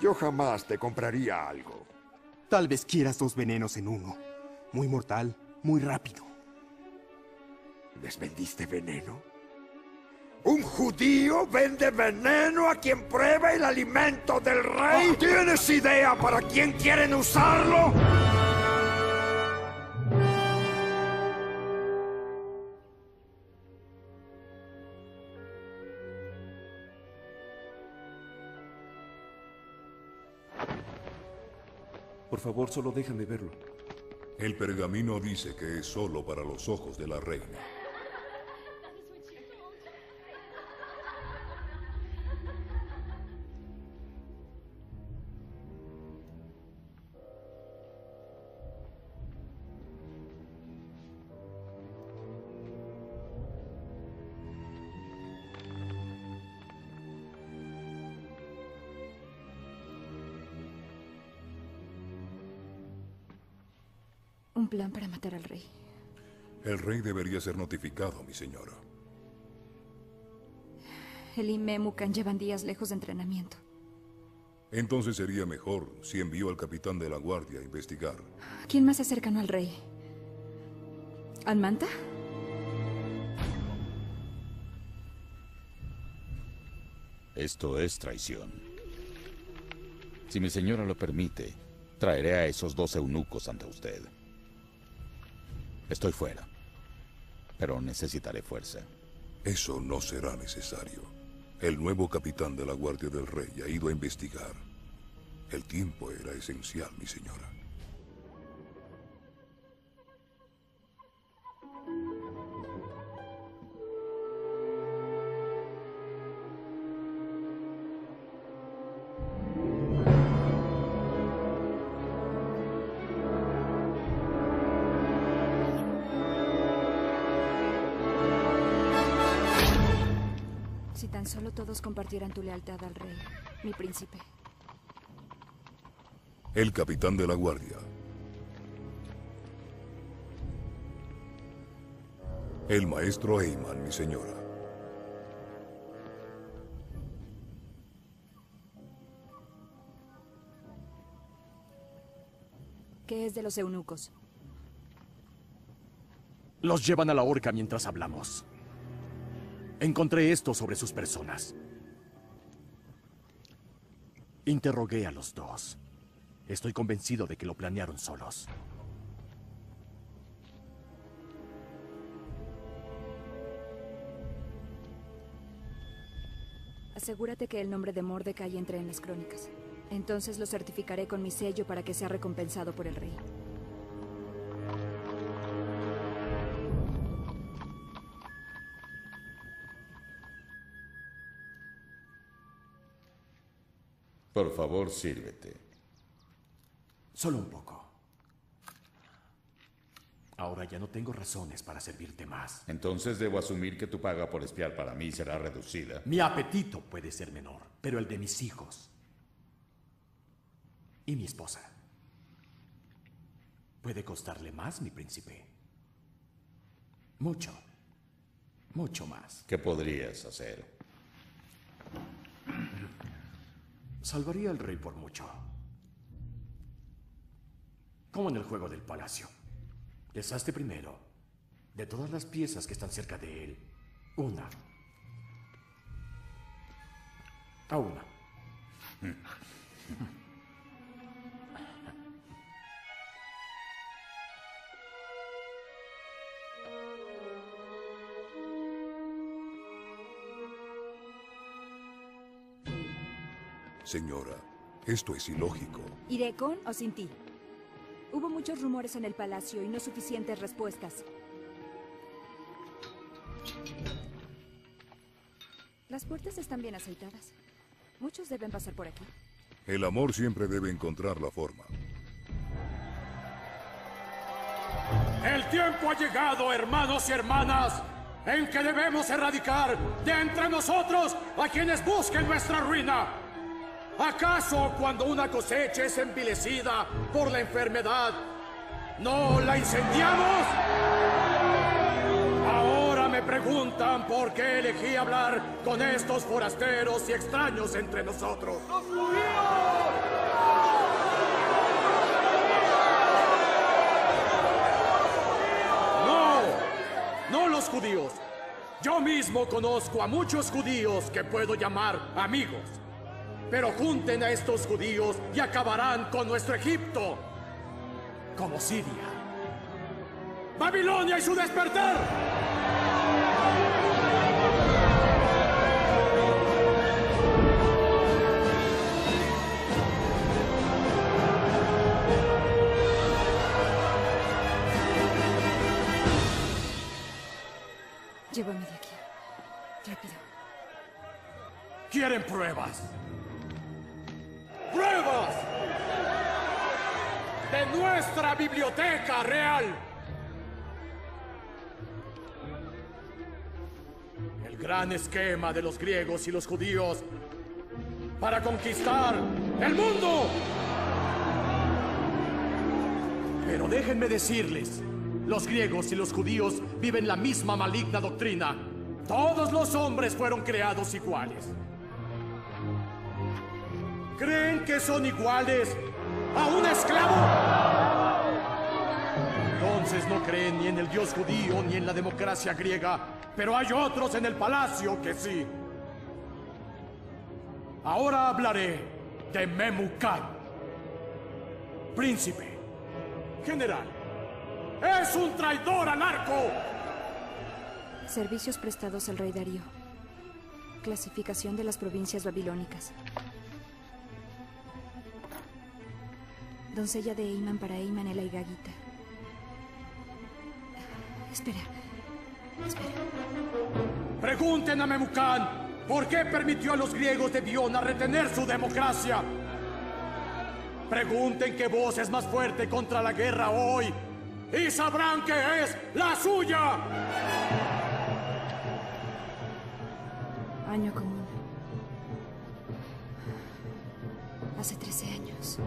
Yo jamás te compraría algo. Tal vez quieras dos venenos en uno. Muy mortal, muy rápido. ¿Les vendiste veneno? ¿Un judío vende veneno a quien prueba el alimento del rey? Ah. ¿Tienes idea para quién quieren usarlo? Favor, solo déjame verlo. El pergamino dice que es solo para los ojos de la reina. Rey debería ser notificado, mi señora. El y Memucan llevan días lejos de entrenamiento. Entonces sería mejor si envío al capitán de la guardia a investigar. ¿Quién más es cercano al rey? ¿Almanta? Esto es traición. Si mi señora lo permite, traeré a esos dos eunucos ante usted. Estoy fuera, pero necesitaré fuerza. Eso no será necesario. El nuevo capitán de la Guardia del Rey ha ido a investigar. El tiempo era esencial, mi señora. Compartieran tu lealtad al rey, mi príncipe. El capitán de la Guardia. El maestro Eyman, mi señora. ¿Qué es de los eunucos? Los llevan a la horca mientras hablamos. Encontré esto sobre sus personas. Interrogué a los dos. Estoy convencido de que lo planearon solos. Asegúrate que el nombre de Mordecai entre en las crónicas. Entonces lo certificaré con mi sello para que sea recompensado por el rey. Por favor, sírvete. Solo un poco. Ahora ya no tengo razones para servirte más. Entonces debo asumir que tu paga por espiar para mí será reducida. Mi apetito puede ser menor, pero el de mis hijos y mi esposa puede costarle más, mi príncipe. Mucho, mucho más. ¿Qué podrías hacer? Salvaría al rey por mucho. Como en el juego del palacio. Deshazte primero de todas las piezas que están cerca de él. Una. A una. Señora, esto es ilógico. ¿Iré con o sin ti? Hubo muchos rumores en el palacio y no suficientes respuestas. Las puertas están bien aceitadas. Muchos deben pasar por aquí. El amor siempre debe encontrar la forma. El tiempo ha llegado, hermanos y hermanas, en que debemos erradicar de entre nosotros a quienes busquen nuestra ruina. ¿Acaso cuando una cosecha es envilecida por la enfermedad, no la incendiamos? Ahora me preguntan por qué elegí hablar con estos forasteros y extraños entre nosotros. ¡Los No, no los judíos. Yo mismo conozco a muchos judíos que puedo llamar amigos. Pero junten a estos judíos y acabarán con nuestro Egipto. Como Siria. Babilonia y su despertar. Llévame de aquí. Rápido. ¿Quieren pruebas? ¡Pruebas! De nuestra biblioteca real. El gran esquema de los griegos y los judíos para conquistar el mundo. Pero déjenme decirles, los griegos y los judíos viven la misma maligna doctrina. Todos los hombres fueron creados iguales. ¿Creen que son iguales a un esclavo? Entonces no creen ni en el dios judío ni en la democracia griega, pero hay otros en el palacio que sí. Ahora hablaré de Memucan. Príncipe, general, es un traidor al arco. Servicios prestados al rey Darío. Clasificación de las provincias babilónicas. Doncella de Eyman para Eyman el Aigagita. Espera. Espera. Pregunten a Memucan por qué permitió a los griegos de Biona retener su democracia. Pregunten qué voz es más fuerte contra la guerra hoy y sabrán que es la suya. Año común. Hace 13 años.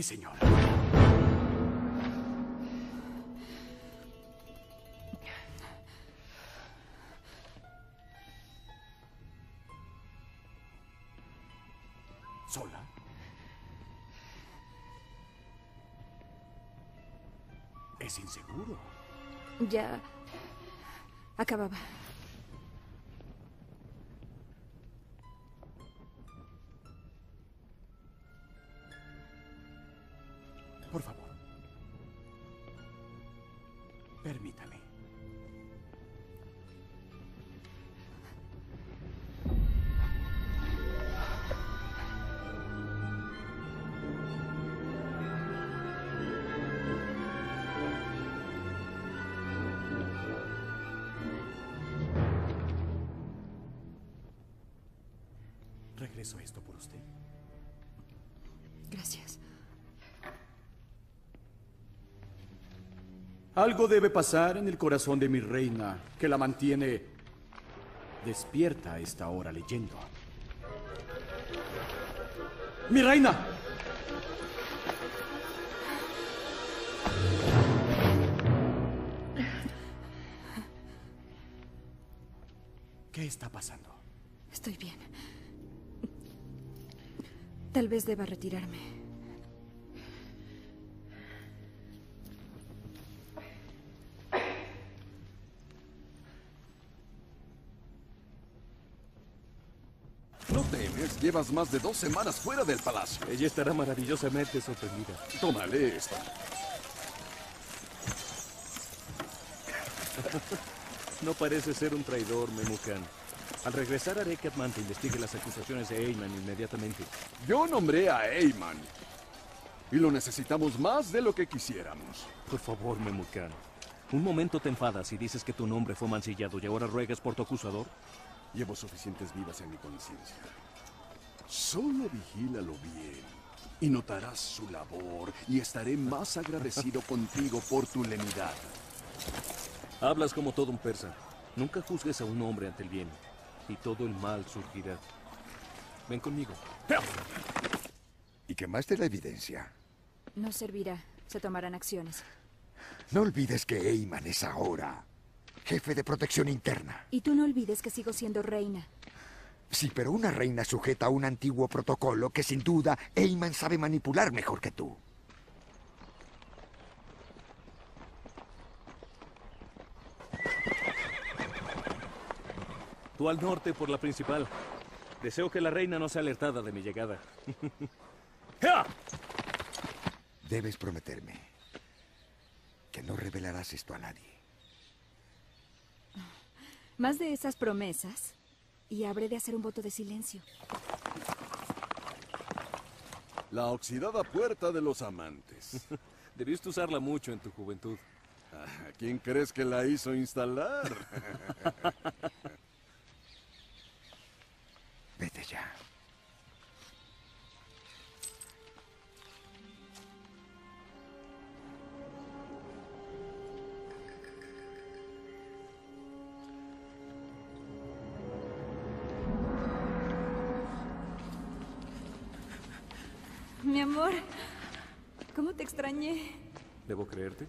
Mi señor. ¿Sola? Es inseguro. Ya. Acababa. Algo debe pasar en el corazón de mi reina que la mantiene despierta a esta hora leyendo. ¡Mi reina! ¿Qué está pasando? Estoy bien. Tal vez deba retirarme. Llevas más de dos semanas fuera del palacio. Ella estará maravillosamente sorprendida. Tómale esta. No parece ser un traidor, Memucan. Al regresar haré que Atmante investigue las acusaciones de Eyman inmediatamente. Yo nombré a Eyman. Y lo necesitamos más de lo que quisiéramos. Por favor, Memucan. Un momento te enfadas y dices que tu nombre fue mancillado y ahora ruegas por tu acusador. Llevo suficientes vidas en mi conciencia. Solo vigílalo bien y notarás su labor y estaré más agradecido contigo por tu lenidad. Hablas como todo un persa. Nunca juzgues a un hombre ante el bien y todo el mal surgirá. Ven conmigo. ¿Y qué más de la evidencia? No servirá. Se tomarán acciones. No olvides que Eyman es ahora jefe de protección interna. Y tú no olvides que sigo siendo reina. Sí, pero una reina sujeta a un antiguo protocolo que sin duda Eyman sabe manipular mejor que tú. Tú al norte por la principal. Deseo que la reina no sea alertada de mi llegada. Debes prometerme que no revelarás esto a nadie. Más de esas promesas y habré de hacer un voto de silencio. La oxidada puerta de los amantes. Debiste usarla mucho en tu juventud. Ah, ¿Quién crees que la hizo instalar? Vete ya. Amor, ¿cómo te extrañé? ¿Debo creerte?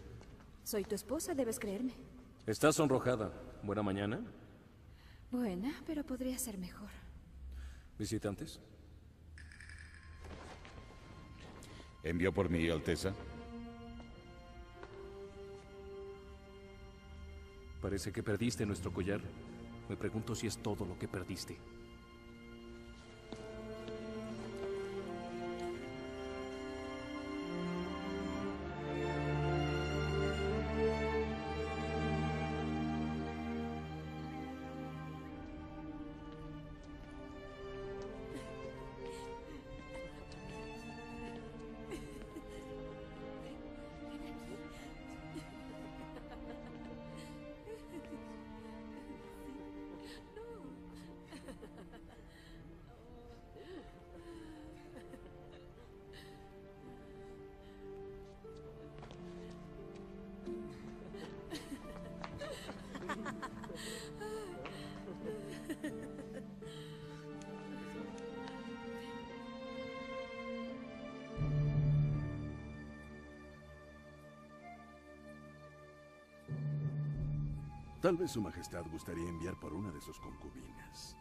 Soy tu esposa, debes creerme. Estás sonrojada. ¿Buena mañana? Buena, pero podría ser mejor. ¿Visitantes? ¿Envió por mí, Alteza? Parece que perdiste nuestro collar. Me pregunto si es todo lo que perdiste. Tal vez su majestad gustaría enviar por una de sus concubinas.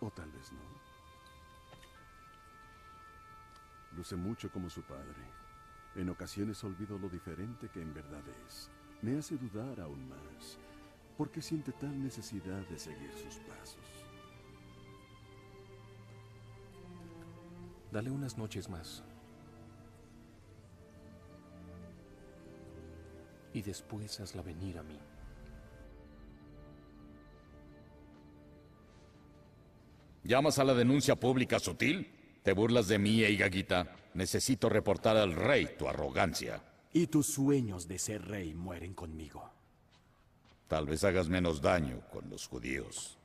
O tal vez no. Luce mucho como su padre. En ocasiones olvido lo diferente que en verdad es. Me hace dudar aún más. ¿Por qué siente tal necesidad de seguir sus pasos? Dale unas noches más. Y después hazla venir a mí. ¿Llamas a la denuncia pública sutil? ¿Te burlas de mí, Eigaguita? Necesito reportar al rey tu arrogancia. Y tus sueños de ser rey mueren conmigo. Tal vez hagas menos daño con los judíos.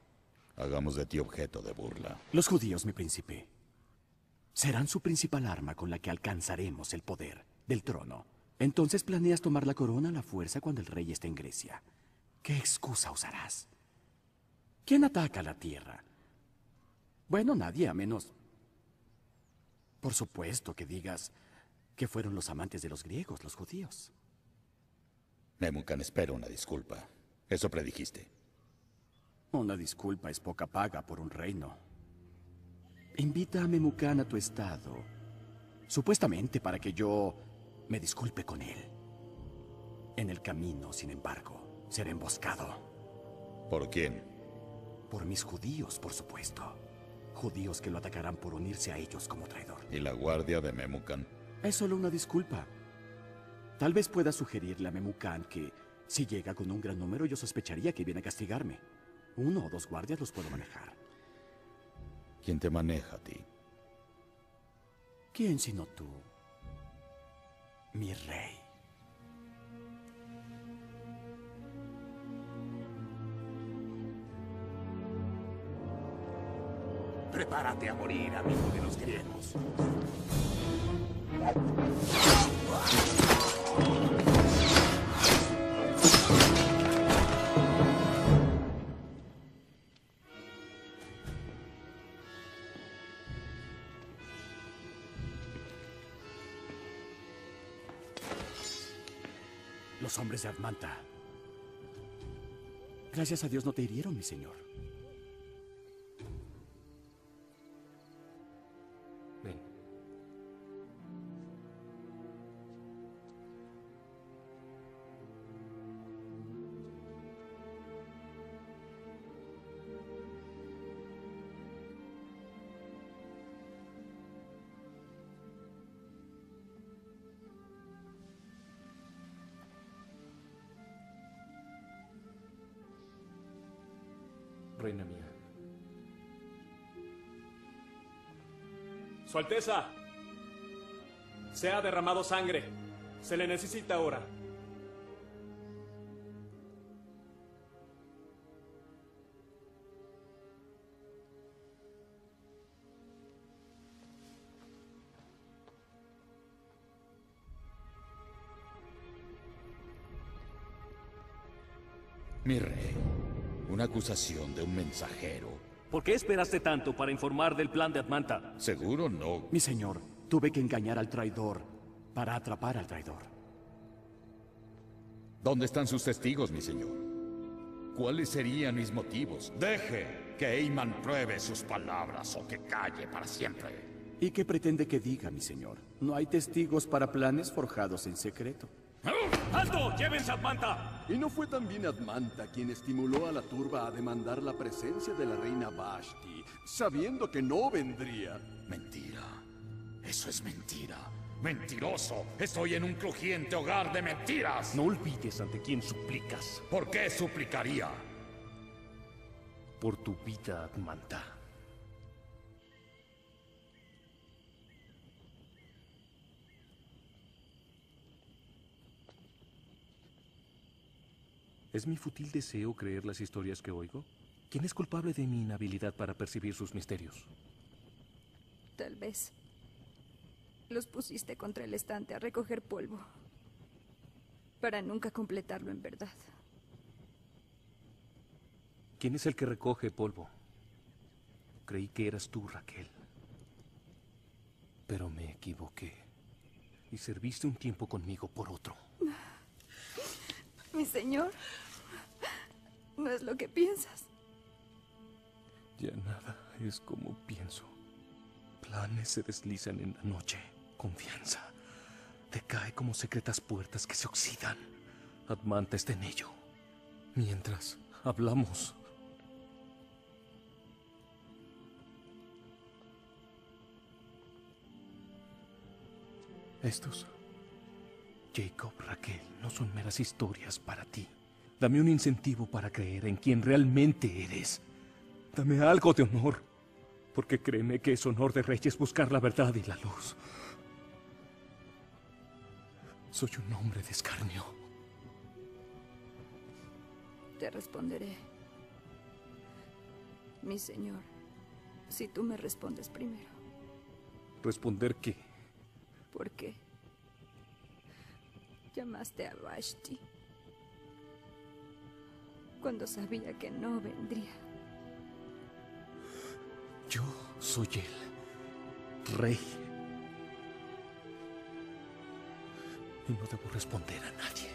Hagamos de ti objeto de burla. Los judíos, mi príncipe, serán su principal arma con la que alcanzaremos el poder del trono. Entonces planeas tomar la corona a la fuerza cuando el rey esté en Grecia. ¿Qué excusa usarás? ¿Quién ataca la tierra? Bueno, nadie, a menos... Por supuesto que digas que fueron los amantes de los griegos, los judíos. Memucan espera una disculpa. Eso predijiste. Una disculpa es poca paga por un reino. Invita a Memucan a tu estado, supuestamente para que yo me disculpe con él. En el camino, sin embargo, seré emboscado. ¿Por quién? Por mis judíos, por supuesto. Judíos que lo atacarán por unirse a ellos como traidor. ¿Y la guardia de Memucan? Es solo una disculpa. Tal vez pueda sugerirle a Memucan que, si llega con un gran número, yo sospecharía que viene a castigarme. Uno o dos guardias los puedo manejar. ¿Quién te maneja a ti? ¿Quién sino tú? Mi rey. Prepárate a morir, amigo de los griegos. Los hombres de Admanta. Gracias a Dios no te hirieron, mi señor. Su Alteza, se ha derramado sangre. Se le necesita ahora. Mi rey, una acusación de un mensajero. ¿Por qué esperaste tanto para informar del plan de Admanta? Seguro no. Mi señor, tuve que engañar al traidor para atrapar al traidor. ¿Dónde están sus testigos, mi señor? ¿Cuáles serían mis motivos? Deje que Eyman pruebe sus palabras o que calle para siempre. ¿Y qué pretende que diga, mi señor? No hay testigos para planes forjados en secreto. ¡Alto! ¡Llévense a Admanta! ¿Y no fue también Admanta quien estimuló a la turba a demandar la presencia de la reina Vashti, sabiendo que no vendría? Mentira. Eso es mentira. Mentiroso. Estoy en un crujiente hogar de mentiras. No olvides ante quién suplicas. ¿Por qué suplicaría? Por tu vida, Admanta. ¿Es mi fútil deseo creer las historias que oigo? ¿Quién es culpable de mi inhabilidad para percibir sus misterios? Tal vez. Los pusiste contra el estante a recoger polvo. Para nunca completarlo en verdad. ¿Quién es el que recoge polvo? Creí que eras tú, Raquel. Pero me equivoqué. Y serviste un tiempo conmigo por otro. Mi señor, no es lo que piensas. Ya nada es como pienso. Planes se deslizan en la noche. Confianza decae como secretas puertas que se oxidan. Admanta en ello. Mientras hablamos. Estos, Jacob, Raquel, no son meras historias para ti. Dame un incentivo para creer en quien realmente eres. Dame algo de honor, porque créeme que es honor de reyes buscar la verdad y la luz. Soy un hombre de escarnio. Te responderé. Mi señor, si tú me respondes primero. ¿Responder qué? ¿Por qué? Llamaste a Vashti cuando sabía que no vendría. Yo soy el rey. Y no debo responder a nadie.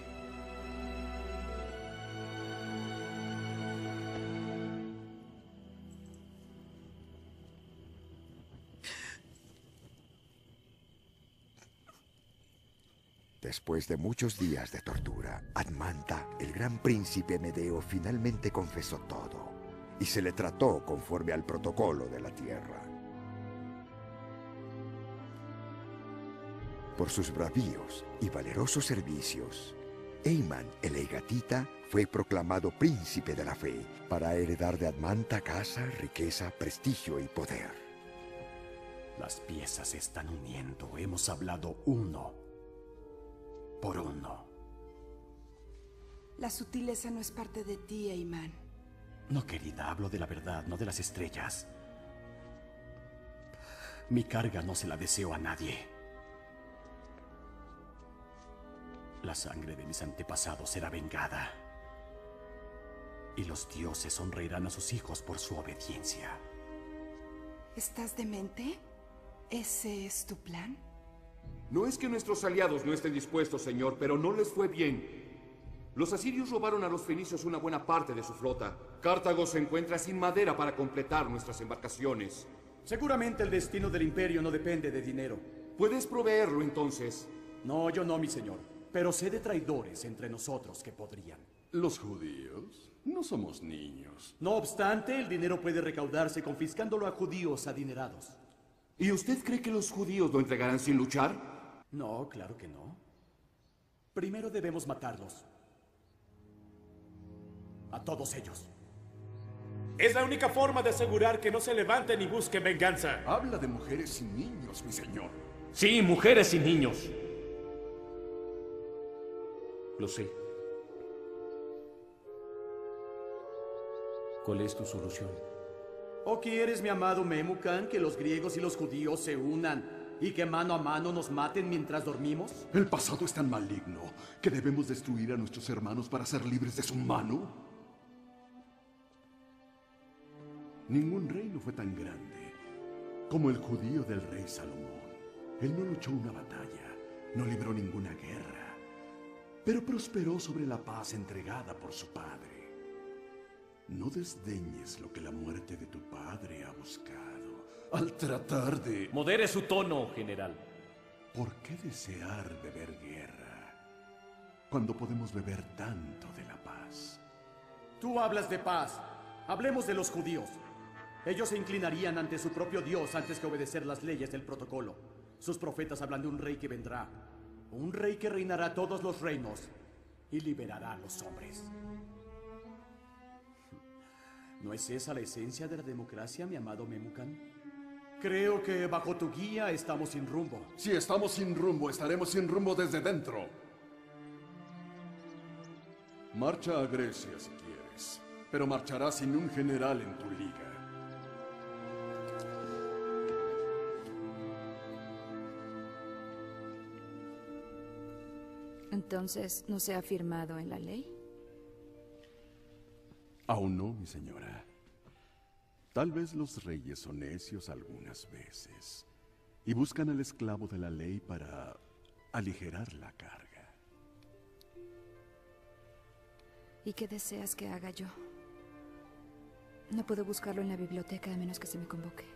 Después de muchos días de tortura, Admanta, el gran príncipe Medeo, finalmente confesó todo y se le trató conforme al protocolo de la tierra. Por sus bravíos y valerosos servicios, Eyman el Eigatita fue proclamado príncipe de la fe para heredar de Admanta casa, riqueza, prestigio y poder. Las piezas se están uniendo. Hemos hablado uno por uno. La sutileza no es parte de ti, Eyman. No, querida, hablo de la verdad, no de las estrellas. Mi carga no se la deseo a nadie. La sangre de mis antepasados será vengada. Y los dioses sonreirán a sus hijos por su obediencia. ¿Estás demente? ¿Ese es tu plan? No es que nuestros aliados no estén dispuestos, señor, pero no les fue bien. Los asirios robaron a los fenicios una buena parte de su flota. Cartago se encuentra sin madera para completar nuestras embarcaciones. Seguramente el destino del imperio no depende de dinero. ¿Puedes proveerlo entonces? No, yo no, mi señor. Pero sé de traidores entre nosotros que podrían. ¿Los judíos? No somos niños. No obstante, el dinero puede recaudarse confiscándolo a judíos adinerados. ¿Y usted cree que los judíos lo entregarán sin luchar? No, claro que no. Primero debemos matarlos. A todos ellos. Es la única forma de asegurar que no se levanten y busquen venganza. Habla de mujeres y niños, mi señor. Sí, mujeres y niños. Lo sé. ¿Cuál es tu solución? ¿O quieres, mi amado Memucan, que los griegos y los judíos se unan y que mano a mano nos maten mientras dormimos? El pasado es tan maligno que debemos destruir a nuestros hermanos para ser libres de su mano. Ningún reino fue tan grande como el judío del rey Salomón. Él no luchó una batalla, no libró ninguna guerra, pero prosperó sobre la paz entregada por su padre. No desdeñes lo que la muerte de tu padre ha buscado al tratar de... Modere su tono, general. ¿Por qué desear beber guerra cuando podemos beber tanto de la paz? Tú hablas de paz. Hablemos de los judíos. Ellos se inclinarían ante su propio Dios antes que obedecer las leyes del protocolo. Sus profetas hablan de un rey que vendrá. Un rey que reinará todos los reinos y liberará a los hombres. ¿No es esa la esencia de la democracia, mi amado Memucan? Creo que bajo tu guía estamos sin rumbo. Si estamos sin rumbo, estaremos sin rumbo desde dentro. Marcha a Grecia si quieres, pero marcharás sin un general en tu liga. Entonces, ¿no se ha firmado en la ley? Aún no, mi señora. Tal vez los reyes son necios algunas veces y buscan al esclavo de la ley para aligerar la carga. ¿Y qué deseas que haga yo? No puedo buscarlo en la biblioteca a menos que se me convoque.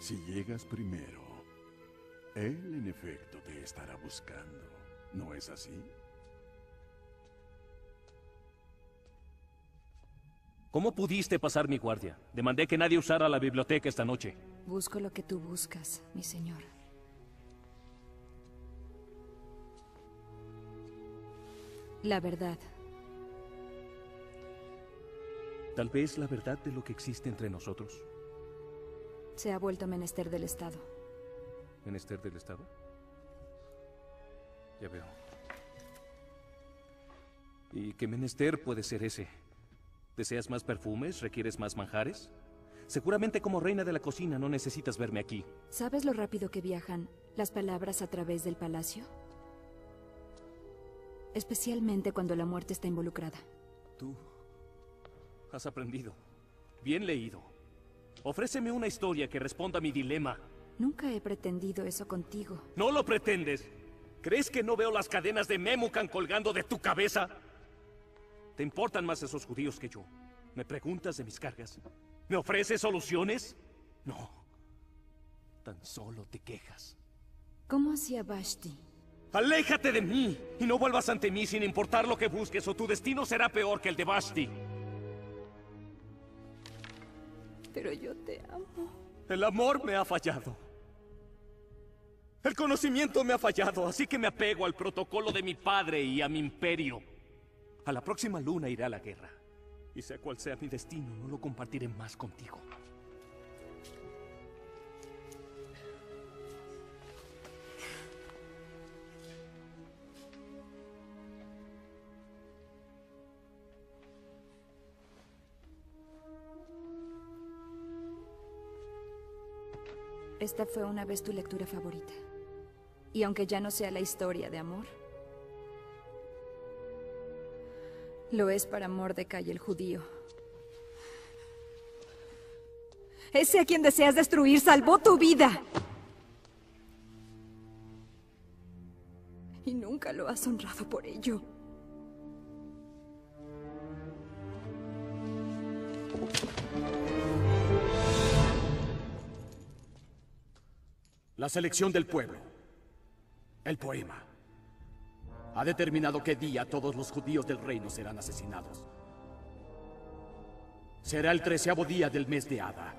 Si llegas primero, él en efecto te estará buscando. ¿No es así? ¿Cómo pudiste pasar mi guardia? Demandé que nadie usara la biblioteca esta noche. Busco lo que tú buscas, mi señor. La verdad. Tal vez la verdad de lo que existe entre nosotros. Se ha vuelto menester del Estado. ¿Menester del Estado? Ya veo. ¿Y qué menester puede ser ese? ¿Deseas más perfumes? ¿Requieres más manjares? Seguramente como reina de la cocina no necesitas verme aquí. ¿Sabes lo rápido que viajan las palabras a través del palacio? Especialmente cuando la muerte está involucrada. Tú has aprendido. Bien leído. Ofréceme una historia que responda a mi dilema. Nunca he pretendido eso contigo. ¿No lo pretendes? ¿Crees que no veo las cadenas de Memucan colgando de tu cabeza? ¿Te importan más esos judíos que yo? ¿Me preguntas de mis cargas? ¿Me ofreces soluciones? No. Tan solo te quejas. ¿Cómo hacía Vashti? ¡Aléjate de mí! Y no vuelvas ante mí sin importar lo que busques o tu destino será peor que el de Vashti. Pero yo te amo. El amor me ha fallado. El conocimiento me ha fallado, así que me apego al protocolo de mi padre y a mi imperio. A la próxima luna iré a la guerra. Y sea cual sea mi destino, no lo compartiré más contigo. Esta fue una vez tu lectura favorita. Y aunque ya no sea la historia de amor, lo es para Mordecai el judío. Ese a quien deseas destruir salvó tu vida. Y nunca lo has honrado por ello. La selección del pueblo. El poema. Ha determinado qué día todos los judíos del reino serán asesinados. Será el treceavo día del mes de Ada,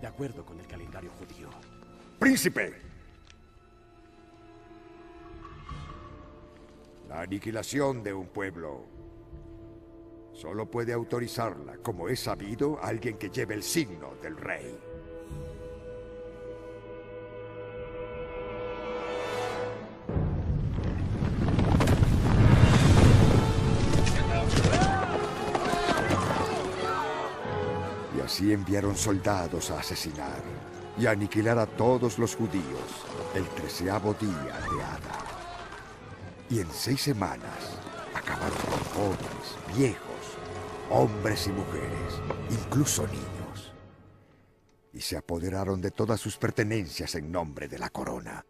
de acuerdo con el calendario judío. ¡Príncipe! La aniquilación de un pueblo solo puede autorizarla, como es sabido, alguien que lleve el signo del rey. Así enviaron soldados a asesinar y a aniquilar a todos los judíos el treceavo día de Ada. Y en seis semanas acabaron con jóvenes, viejos, hombres y mujeres, incluso niños. Y se apoderaron de todas sus pertenencias en nombre de la corona.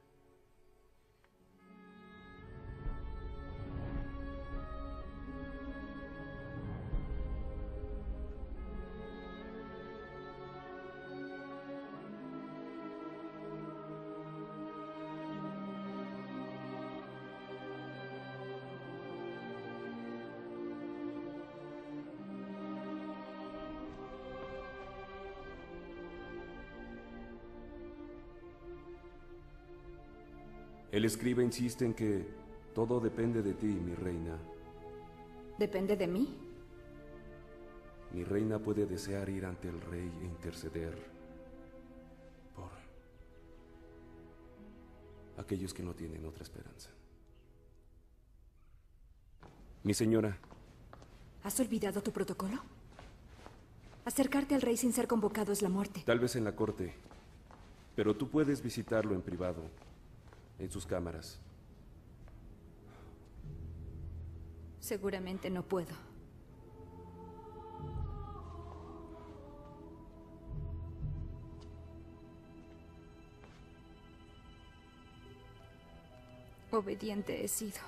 El escriba insiste en que todo depende de ti, mi reina. ¿Depende de mí? Mi reina puede desear ir ante el rey e interceder por aquellos que no tienen otra esperanza. Mi señora, ¿Has olvidado tu protocolo? Acercarte al rey sin ser convocado es la muerte. tal vez en la corte, pero tú puedes visitarlo en privado, en sus cámaras. Seguramente no puedo. Obediente he sido.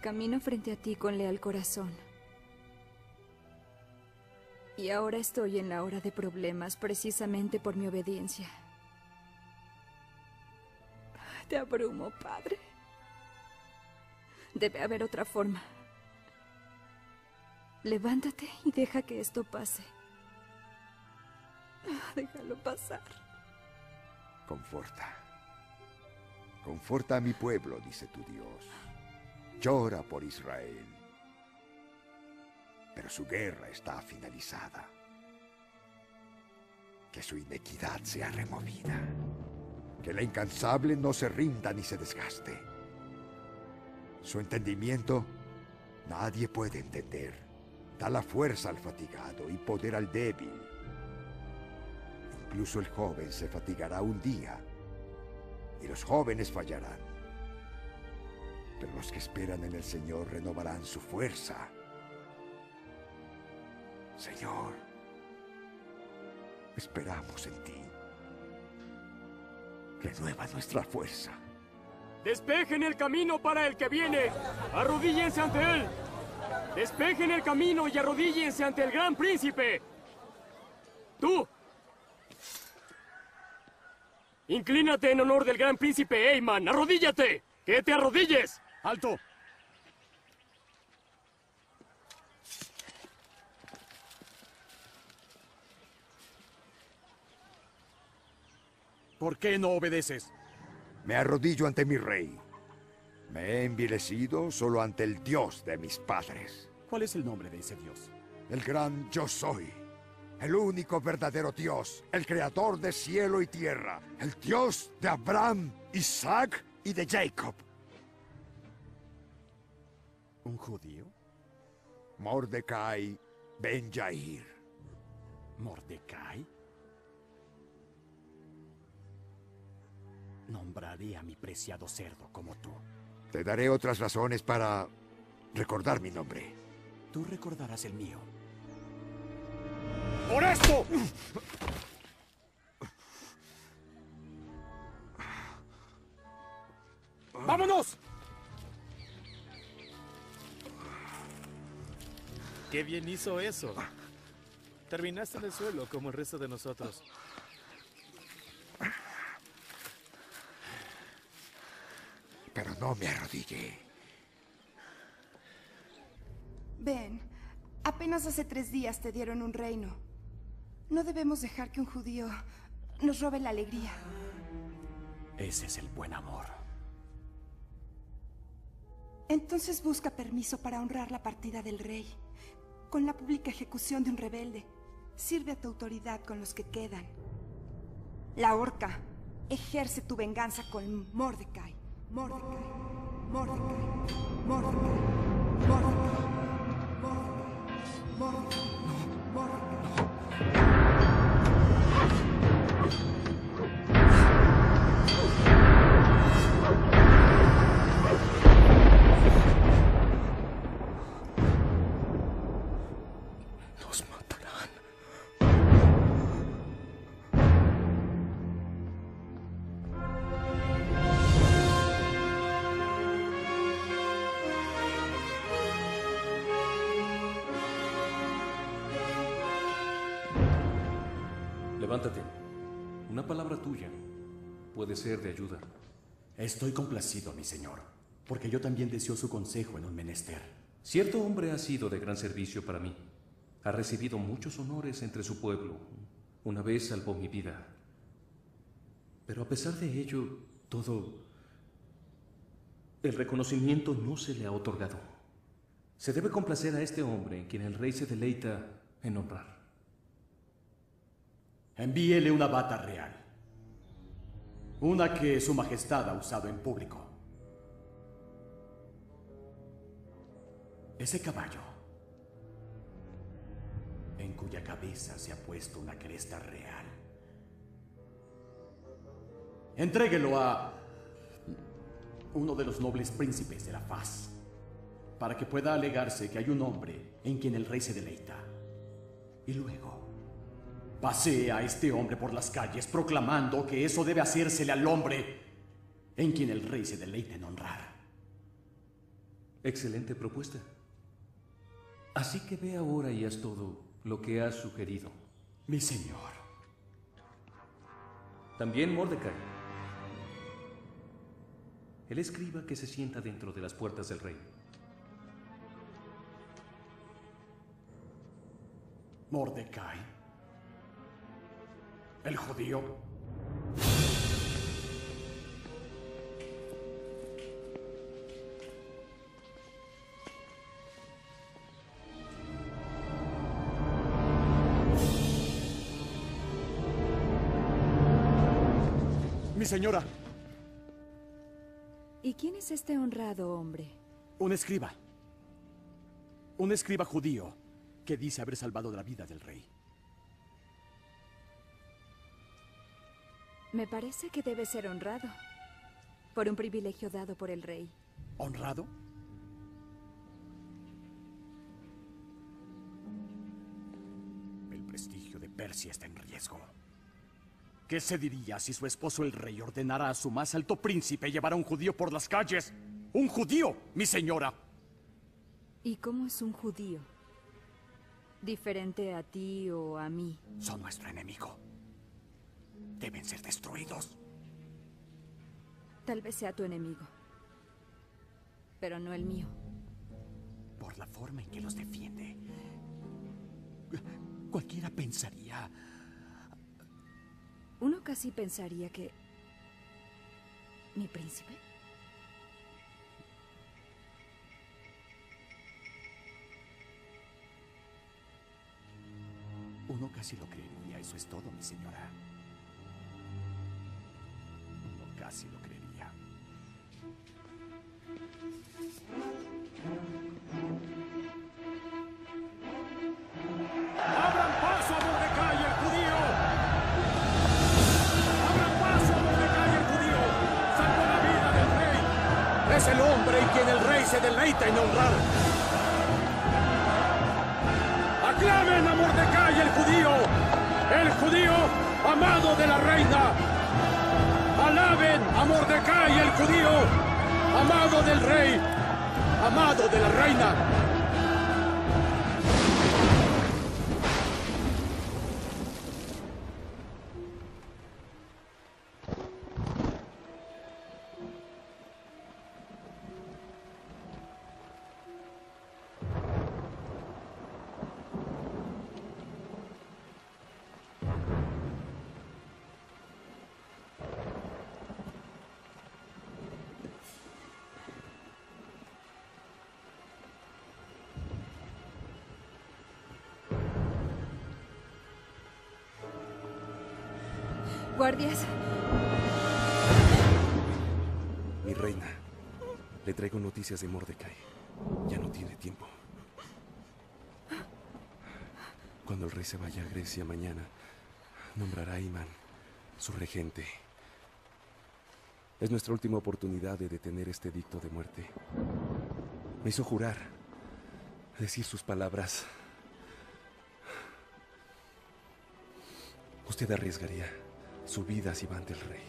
Camino frente a ti con leal corazón. Y ahora estoy en la hora de problemas precisamente por mi obediencia. Te abrumo, padre. Debe haber otra forma. Levántate y deja que esto pase. Ah, Déjalo pasar. Conforta. Conforta a mi pueblo, dice tu Dios. Llora por Israel. Pero su guerra está finalizada. Que su inequidad sea removida. Que la incansable no se rinda ni se desgaste. Su entendimiento nadie puede entender. Da la fuerza al fatigado y poder al débil. Incluso el joven se fatigará un día y los jóvenes fallarán. Pero los que esperan en el Señor renovarán su fuerza. Señor, esperamos en ti. Renueva nuestra fuerza. Despejen el camino para el que viene. Arrodíllense ante él. Despejen el camino y arrodíllense ante el gran príncipe. Tú. Inclínate en honor del gran príncipe Eyman. Arrodíllate. Que te arrodilles. ¡Alto! ¿Por qué no obedeces? Me arrodillo ante mi rey. Me he envilecido solo ante el Dios de mis padres. ¿Cuál es el nombre de ese Dios? El gran yo soy. El único verdadero Dios. El creador de cielo y tierra. El Dios de Abraham, Isaac y de Jacob. ¿Un judío? Mordecai Ben Yair. ¿Mordecai? Nombraré a mi preciado cerdo como tú. Te daré otras razones para recordar mi nombre. Tú recordarás el mío. ¡Por esto! ¡Vámonos! ¡Qué bien hizo eso! Terminaste en el suelo como el resto de nosotros. No me arrodillé. Ven, apenas hace tres días te dieron un reino. No debemos dejar que un judío nos robe la alegría. Ese es el buen amor. Entonces busca permiso para honrar la partida del rey. Con la pública ejecución de un rebelde. Sirve a tu autoridad con los que quedan. La horca. Ejerce tu venganza con Mordecai. Mordecai. Mordecai. Mordecai. Mordecai. Mordecai. Mordecai. Ser de ayuda. Estoy complacido, mi señor, porque yo también deseo su consejo en un menester. Cierto hombre ha sido de gran servicio para mí. Ha recibido muchos honores entre su pueblo. Una vez salvó mi vida. Pero a pesar de ello, todo... El reconocimiento no se le ha otorgado. Se debe complacer a este hombre en quien el rey se deleita en honrar. Envíele una bata real. Una que su majestad ha usado en público. Ese caballo, en cuya cabeza se ha puesto una cresta real. Entréguelo a uno de los nobles príncipes de la faz, para que pueda alegarse que hay un hombre en quien el rey se deleita. Y luego, pasee a este hombre por las calles proclamando que eso debe hacérsele al hombre en quien el rey se deleita en honrar. Excelente propuesta. Así que ve ahora y haz todo lo que has sugerido. Mi señor. También Mordecai. El escriba que se sienta dentro de las puertas del rey. Mordecai. El judío. Mi señora, ¿Y quién es este honrado hombre? un escriba. Un escriba judío que dice haber salvado la vida del rey. Me parece que debe ser honrado. Por un privilegio dado por el rey. ¿Honrado? El prestigio de Persia está en riesgo. ¿Qué se diría si su esposo el rey ordenara a su más alto príncipe llevar a un judío por las calles? ¡Un judío, mi señora! ¿Y cómo es un judío? ¿Diferente a ti o a mí? Son nuestro enemigo. Deben ser destruidos. Tal vez sea tu enemigo. Pero no el mío. Por la forma en que los defiende. Cualquiera pensaría... Uno casi pensaría que... ¿Mi príncipe? Uno casi lo creería, eso es todo, mi señora. Casi lo creería. ¡Abran paso a Mordecai el judío! ¡Abran paso a Mordecai el judío! ¡Salvó la vida del rey! Es el hombre en quien el rey se deleita en honrar. ¡Aclamen a Mordecai! El judío, el judío amado de la reina. Alaben a Mordecai el judío, amado del rey, amado de la reina. Noticias de Mordecai. Ya no tiene tiempo. Cuando el rey se vaya a Grecia mañana, nombrará a Iman su regente. Es nuestra última oportunidad de detener este edicto de muerte. Me hizo jurar, decir sus palabras. Usted arriesgaría su vida si va ante el rey.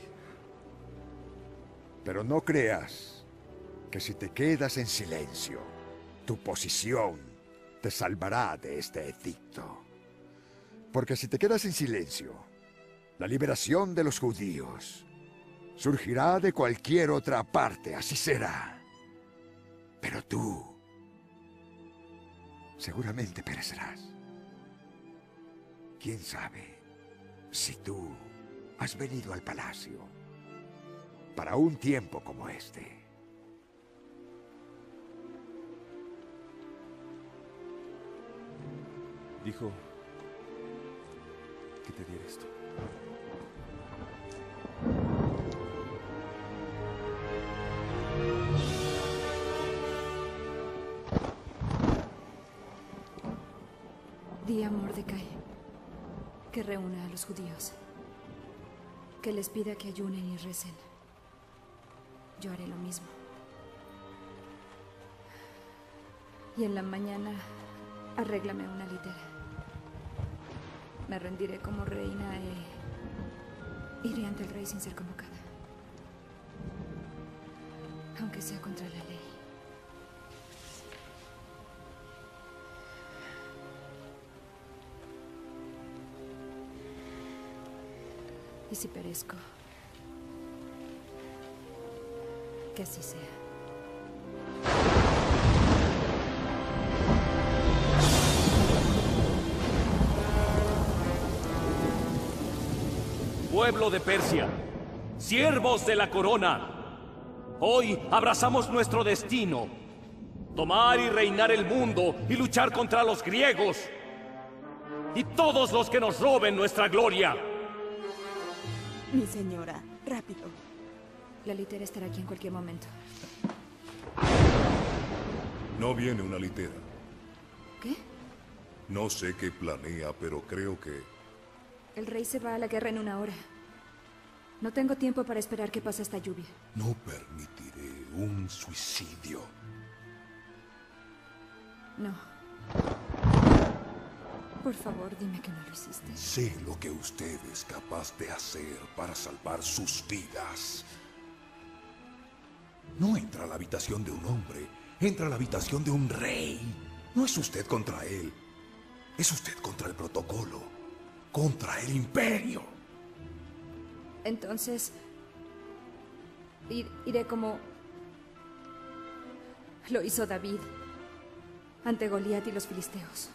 Pero no creas que si te quedas en silencio, tu posición te salvará de este edicto. Porque si te quedas en silencio, la liberación de los judíos surgirá de cualquier otra parte, así será. Pero tú seguramente perecerás. ¿Quién sabe si tú has venido al palacio para un tiempo como este? Dijo que te diera esto. di a Mordecai que reúna a los judíos. Que les pida que ayunen y recen. Yo haré lo mismo. Y en la mañana, arréglame una litera. Me rendiré como reina e iré ante el rey sin ser convocada. Aunque sea contra la ley. Y si perezco, que así sea. Pueblo de Persia, siervos de la corona, hoy abrazamos nuestro destino. Tomar y reinar el mundo y luchar contra los griegos y todos los que nos roben nuestra gloria. Mi señora, rápido. La litera estará aquí en cualquier momento. No viene una litera. ¿Qué? No sé qué planea, pero creo que... El rey se va a la guerra en una hora. No tengo tiempo para esperar que pase esta lluvia. No permitiré un suicidio. No. Por favor, dime que no lo hiciste. Sé lo que usted es capaz de hacer para salvar sus vidas. No entra a la habitación de un hombre, entra a la habitación de un rey. No es usted contra él, es usted contra el protocolo, contra el imperio. Entonces... ir- iré como... Lo hizo David. Ante Goliat y los filisteos.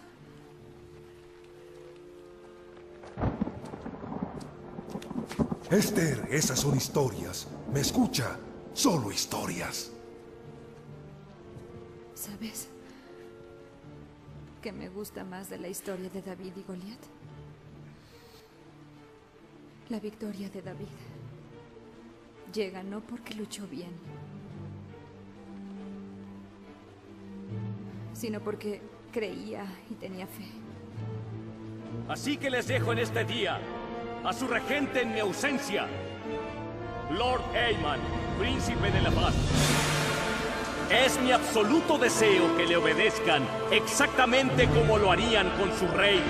Esther, esas son historias. ¿Me escucha? Solo historias. ¿Sabes? ¿Qué me gusta más de la historia de David y Goliat? La victoria de David. Llega no porque luchó bien, sino porque creía y tenía fe. Así que les dejo en este día a su regente en mi ausencia, Lord Ayman, príncipe de la paz. Es mi absoluto deseo que le obedezcan exactamente como lo harían con su rey.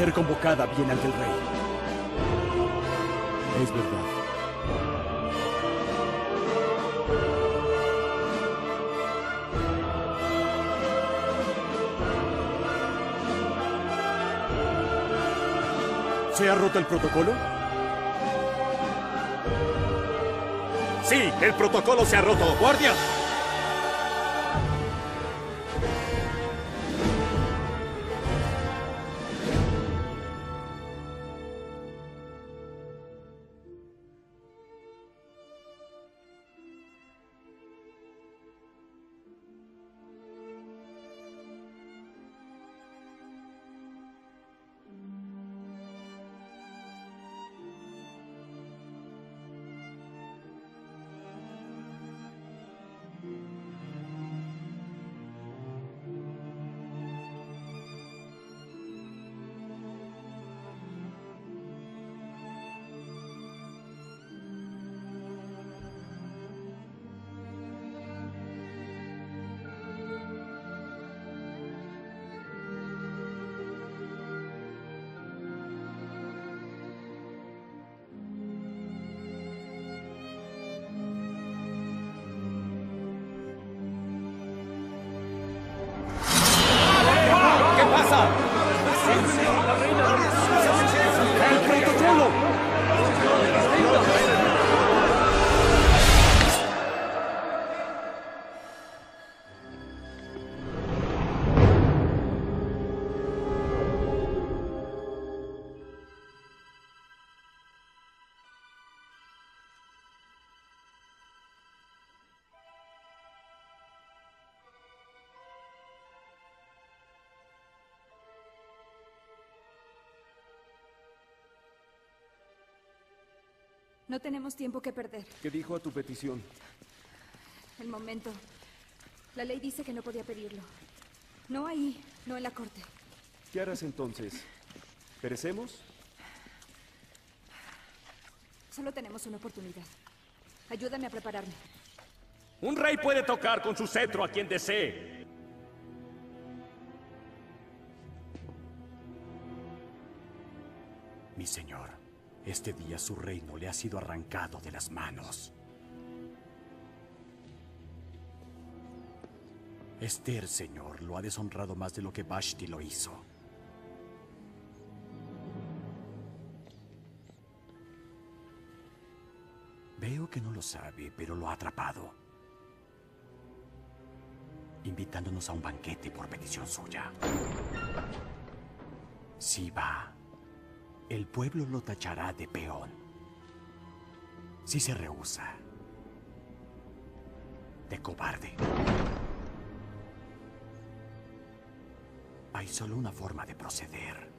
Ser convocada viene ante el rey. Es verdad. ¿Se ha roto el protocolo? Sí, el protocolo se ha roto. ¡Guardia! No tenemos tiempo que perder. ¿Qué dijo a tu petición? El momento. La ley dice que no podía pedirlo. No ahí, no en la corte. ¿Qué harás entonces? ¿Perecemos? Solo tenemos una oportunidad. Ayúdame a prepararme. Un rey puede tocar con su cetro a quien desee. Este día su reino le ha sido arrancado de las manos. Esther, señor, lo ha deshonrado más de lo que Vashti lo hizo. Veo que no lo sabe, pero lo ha atrapado. Invitándonos a un banquete por petición suya. Si va, el pueblo lo tachará de peón. Si se rehúsa, de cobarde. Hay solo una forma de proceder.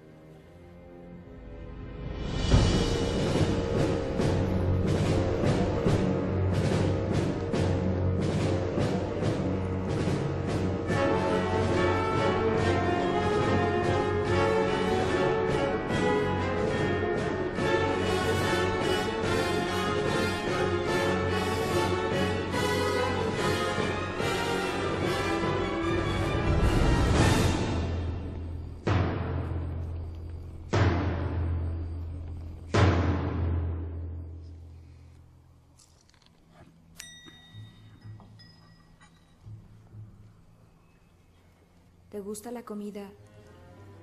¿Te gusta la comida,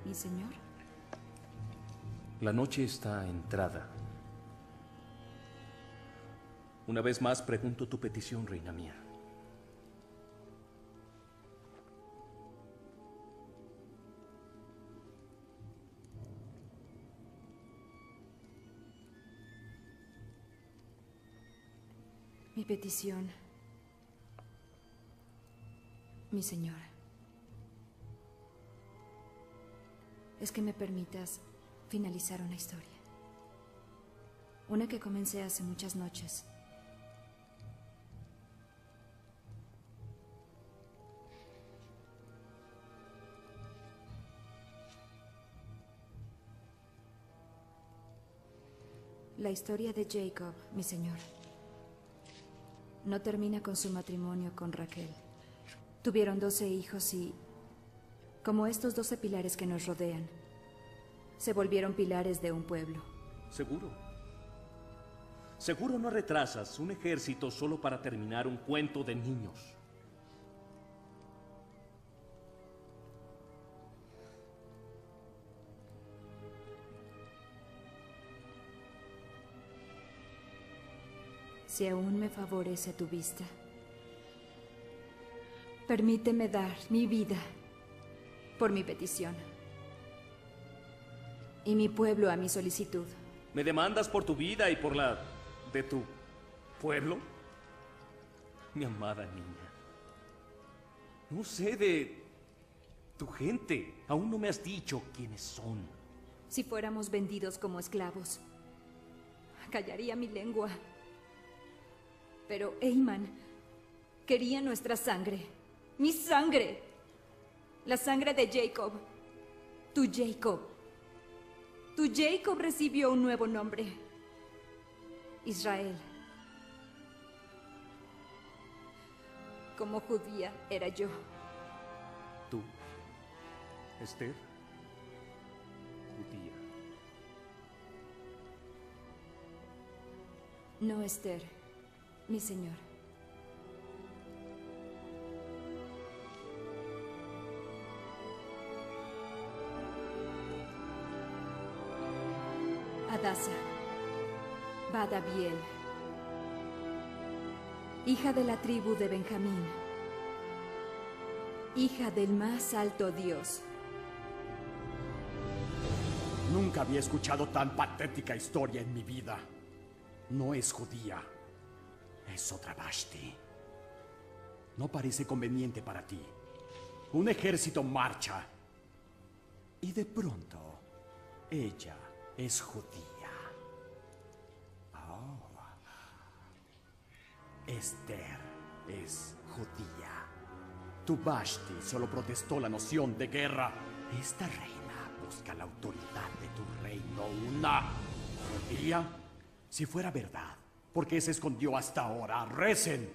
mi señor? La noche está entrada. Una vez más pregunto tu petición, reina mía. Mi petición, mi señor, es que me permitas finalizar una historia. Una que comencé hace muchas noches. La historia de Jacob, mi señor, no termina con su matrimonio con Raquel. Tuvieron doce hijos y, como estos doce pilares que nos rodean, se volvieron pilares de un pueblo. ¿Seguro? Seguro no retrasas un ejército solo para terminar un cuento de niños. Si aún me favorece tu vista, permíteme dar mi vida por mi petición y mi pueblo a mi solicitud. ¿Me demandas por tu vida y por la de tu pueblo? Mi amada niña. No sé de tu gente. Aún no me has dicho quiénes son. Si fuéramos vendidos como esclavos, callaría mi lengua. Pero Eyman quería nuestra sangre. Mi sangre. La sangre de Jacob. Tu Jacob. Tu Jacob recibió un nuevo nombre. Israel. Como judía era yo. Tú, Esther, judía. No, Esther, mi señor. Adasa, Badabiel, hija de la tribu de Benjamín, hija del más alto Dios. Nunca había escuchado tan patética historia en mi vida. No es judía. Es otra Vashti. No parece conveniente para ti. Un ejército marcha. Y de pronto, ella es judía. Esther es judía. Tu Vashti solo protestó la noción de guerra. Esta reina busca la autoridad de tu reino. Una judía. Si fuera verdad, ¿por qué se escondió hasta ahora? Recen.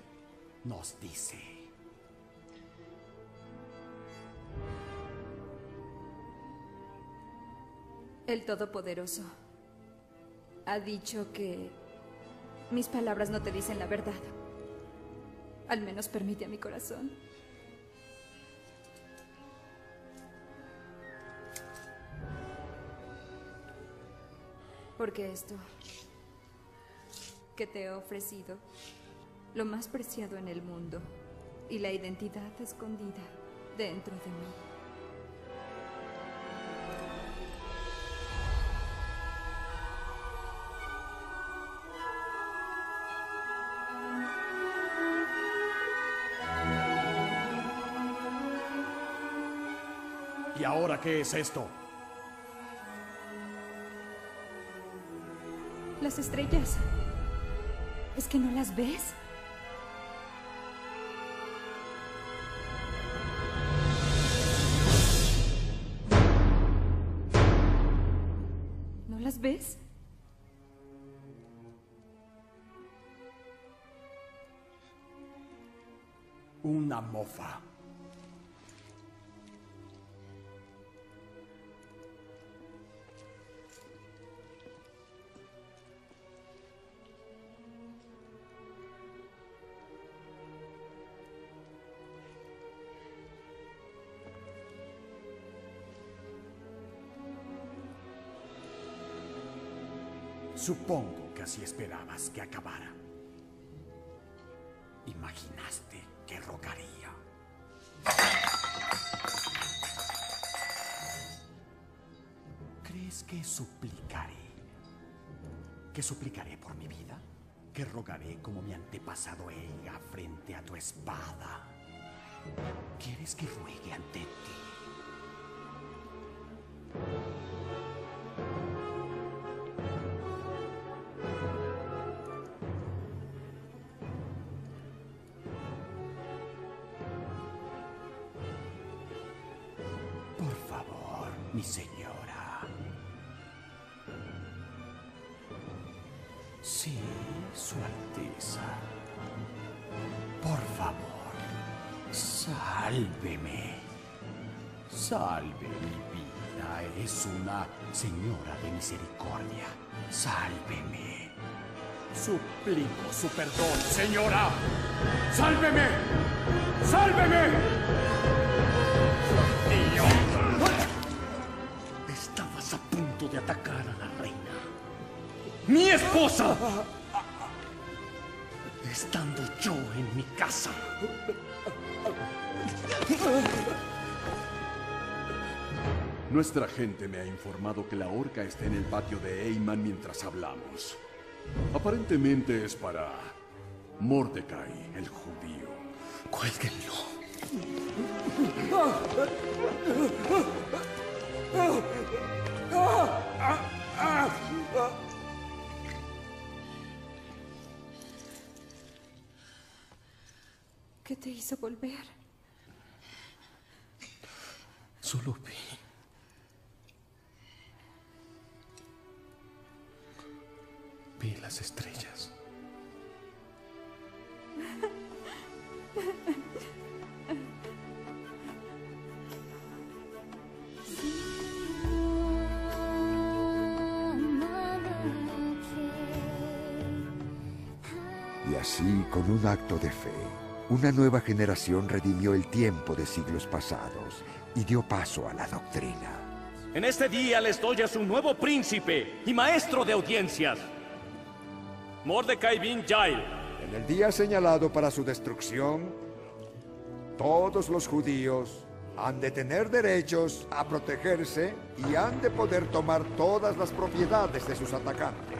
Nos dice. El Todopoderoso ha dicho que mis palabras no te dicen la verdad. Al menos permite a mi corazón. Porque esto que te he ofrecido, lo más preciado en el mundo y la identidad escondida dentro de mí. ¿Y ahora qué es esto? Las estrellas. ¿Es que no las ves? ¿No las ves? Una mofa. Supongo que así esperabas que acabara. Imaginaste que rogaría. ¿Crees que suplicaré? ¿Que suplicaré por mi vida? ¿Que rogaré como mi antepasado Eiga frente a tu espada? ¿Quieres que ruegue ante ti? Suplico su perdón, señora. ¡Sálveme! ¡Sálveme! Estabas a punto de atacar a la reina. ¡Mi esposa! Estando yo en mi casa. Nuestra gente me ha informado que la horca está en el patio de Eyman mientras hablamos. Aparentemente es para Mordecai, el judío. Cuélguenlo. ¿Qué te hizo volver? Solo vi. Vi las estrellas. Y así, con un acto de fe, una nueva generación redimió el tiempo de siglos pasados y dio paso a la doctrina. En este día les doy a su nuevo príncipe y maestro de audiencias, Mordecai bin Jael. En el día señalado para su destrucción, todos los judíos han de tener derechos a protegerse y han de poder tomar todas las propiedades de sus atacantes.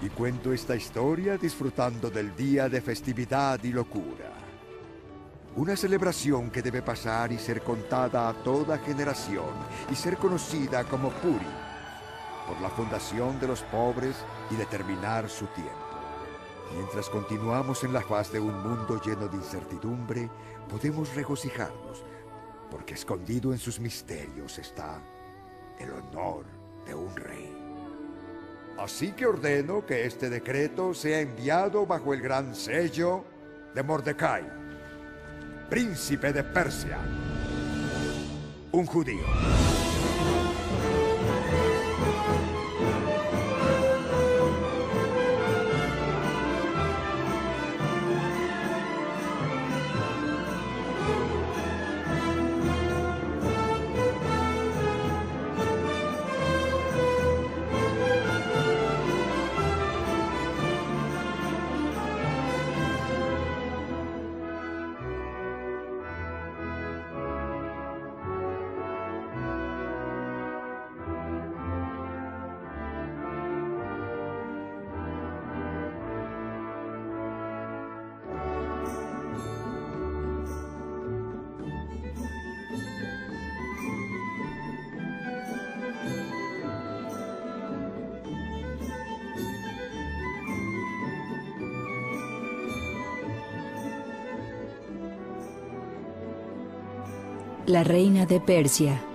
Y cuento esta historia disfrutando del día de festividad y locura. Una celebración que debe pasar y ser contada a toda generación y ser conocida como Puri, por la fundación de los pobres y determinar su tiempo. Mientras continuamos en la faz de un mundo lleno de incertidumbre, podemos regocijarnos, porque escondido en sus misterios está el honor de un rey. Así que ordeno que este decreto sea enviado bajo el gran sello de Mordecai, príncipe de Persia, un judío. La reina de Persia.